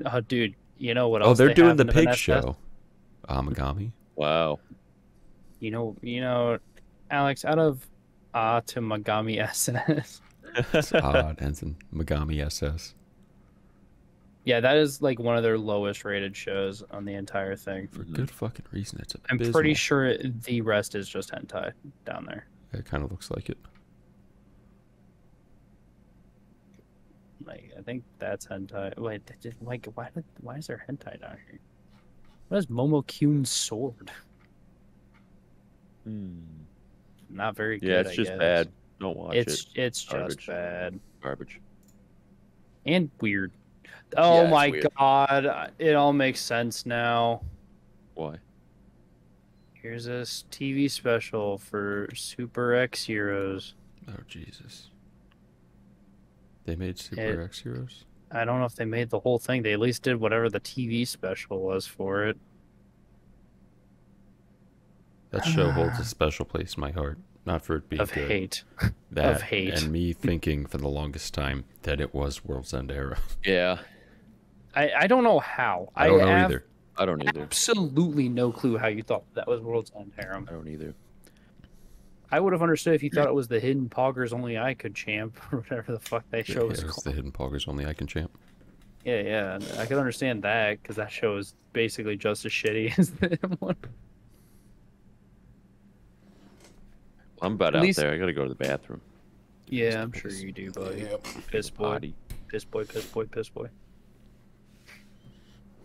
Oh, dude, you know what Oh, else? they're they doing have the pig SS? show. Amagami. Wow. You know, you know, Alex. Out of Ah to Magami SS. It's odd. Ends in Megami SS. yeah, that is like one of their lowest rated shows on the entire thing. For good fucking reason. It's I'm pretty sure the rest is just hentai down there. It kind of looks like it. Like I think that's hentai. Wait, just- like why did, why is there hentai down here? What is Momo Kyun's sword? Hmm. Not very good. Yeah, it's I just guess. bad. Don't watch It's it. it's Garbage. just bad Garbage. and weird. Oh Yeah, my weird. god, it all makes sense now. Why? Here's this TV special for Super X Heroes. Oh Jesus. They made Super It- X Heroes. I don't know if they made the whole thing. They at least did whatever the TV special was for it. That show holds a special place in my heart. Not for it being Of good. hate. that hate. and me thinking for the longest time that it was World's End Harem. Yeah, I, I don't know how. I don't know have either. I don't either. absolutely no clue how you thought that was World's End Harem. I don't either. I would have understood if you thought it was the hidden poggers only I could champ or whatever the fuck that Yeah, show it was was called. the Hidden Poggers only I can champ. Yeah, yeah, I could understand that because that show is basically just as shitty as the one. I'm about At out least- there. I gotta go to the bathroom. Yeah, I'm sure you do, buddy. Yep. Piss boy, piss boy, piss boy, piss boy.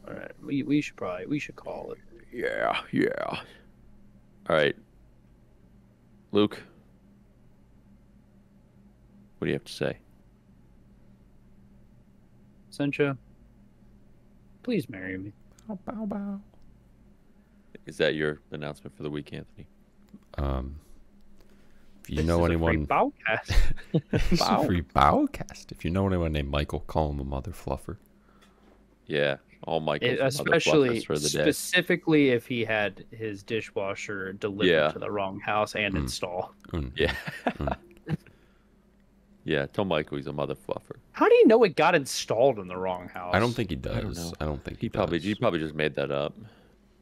All right, we we should probably we should call it. Yeah, yeah. All right, Luke. What do you have to say? Sencha, please marry me. Bow bow. Is that your announcement for the week, Anthony? Um, if you This know is a free anyone, bowcast. It's Bow. free bowcast. If you know anyone named Michael, call him a mother fluffer. Yeah, all Michael, It- especially for the day. specifically if he had his dishwasher delivered Yeah. to the wrong house and Mm. install. Mm. Yeah. yeah, tell Michael he's a mother fluffer. How do you know it got installed in the wrong house? I don't think he I don't does. I don't think He he, probably does. he probably just made that up.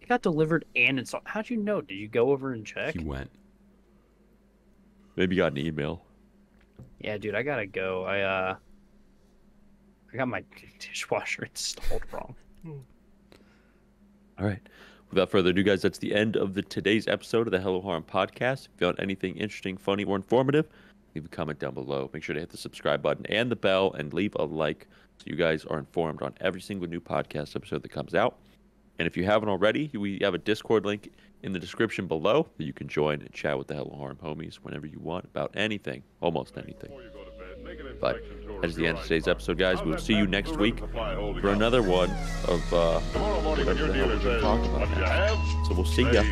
it got delivered and installed. How'd you know? Did you go over and check? He went. Maybe he got an email. Yeah, dude, I gotta go. I uh, I got my dishwasher installed wrong. Hmm. All right. Without further ado, guys, that's the end of the today's episode of the Hello Harem podcast. If you found anything interesting, funny, or informative, leave a comment down below. Make sure to hit the subscribe button and the bell and leave a like so you guys are informed on every single new podcast episode that comes out. And if you haven't already, we have a Discord link in the description below that you can join and chat with the Hello Harem homies whenever you want about anything, almost anything. But that is the end of today's episode, guys. We'll see you next week for another one of uh, whatever the hell we're about? So we'll see ya.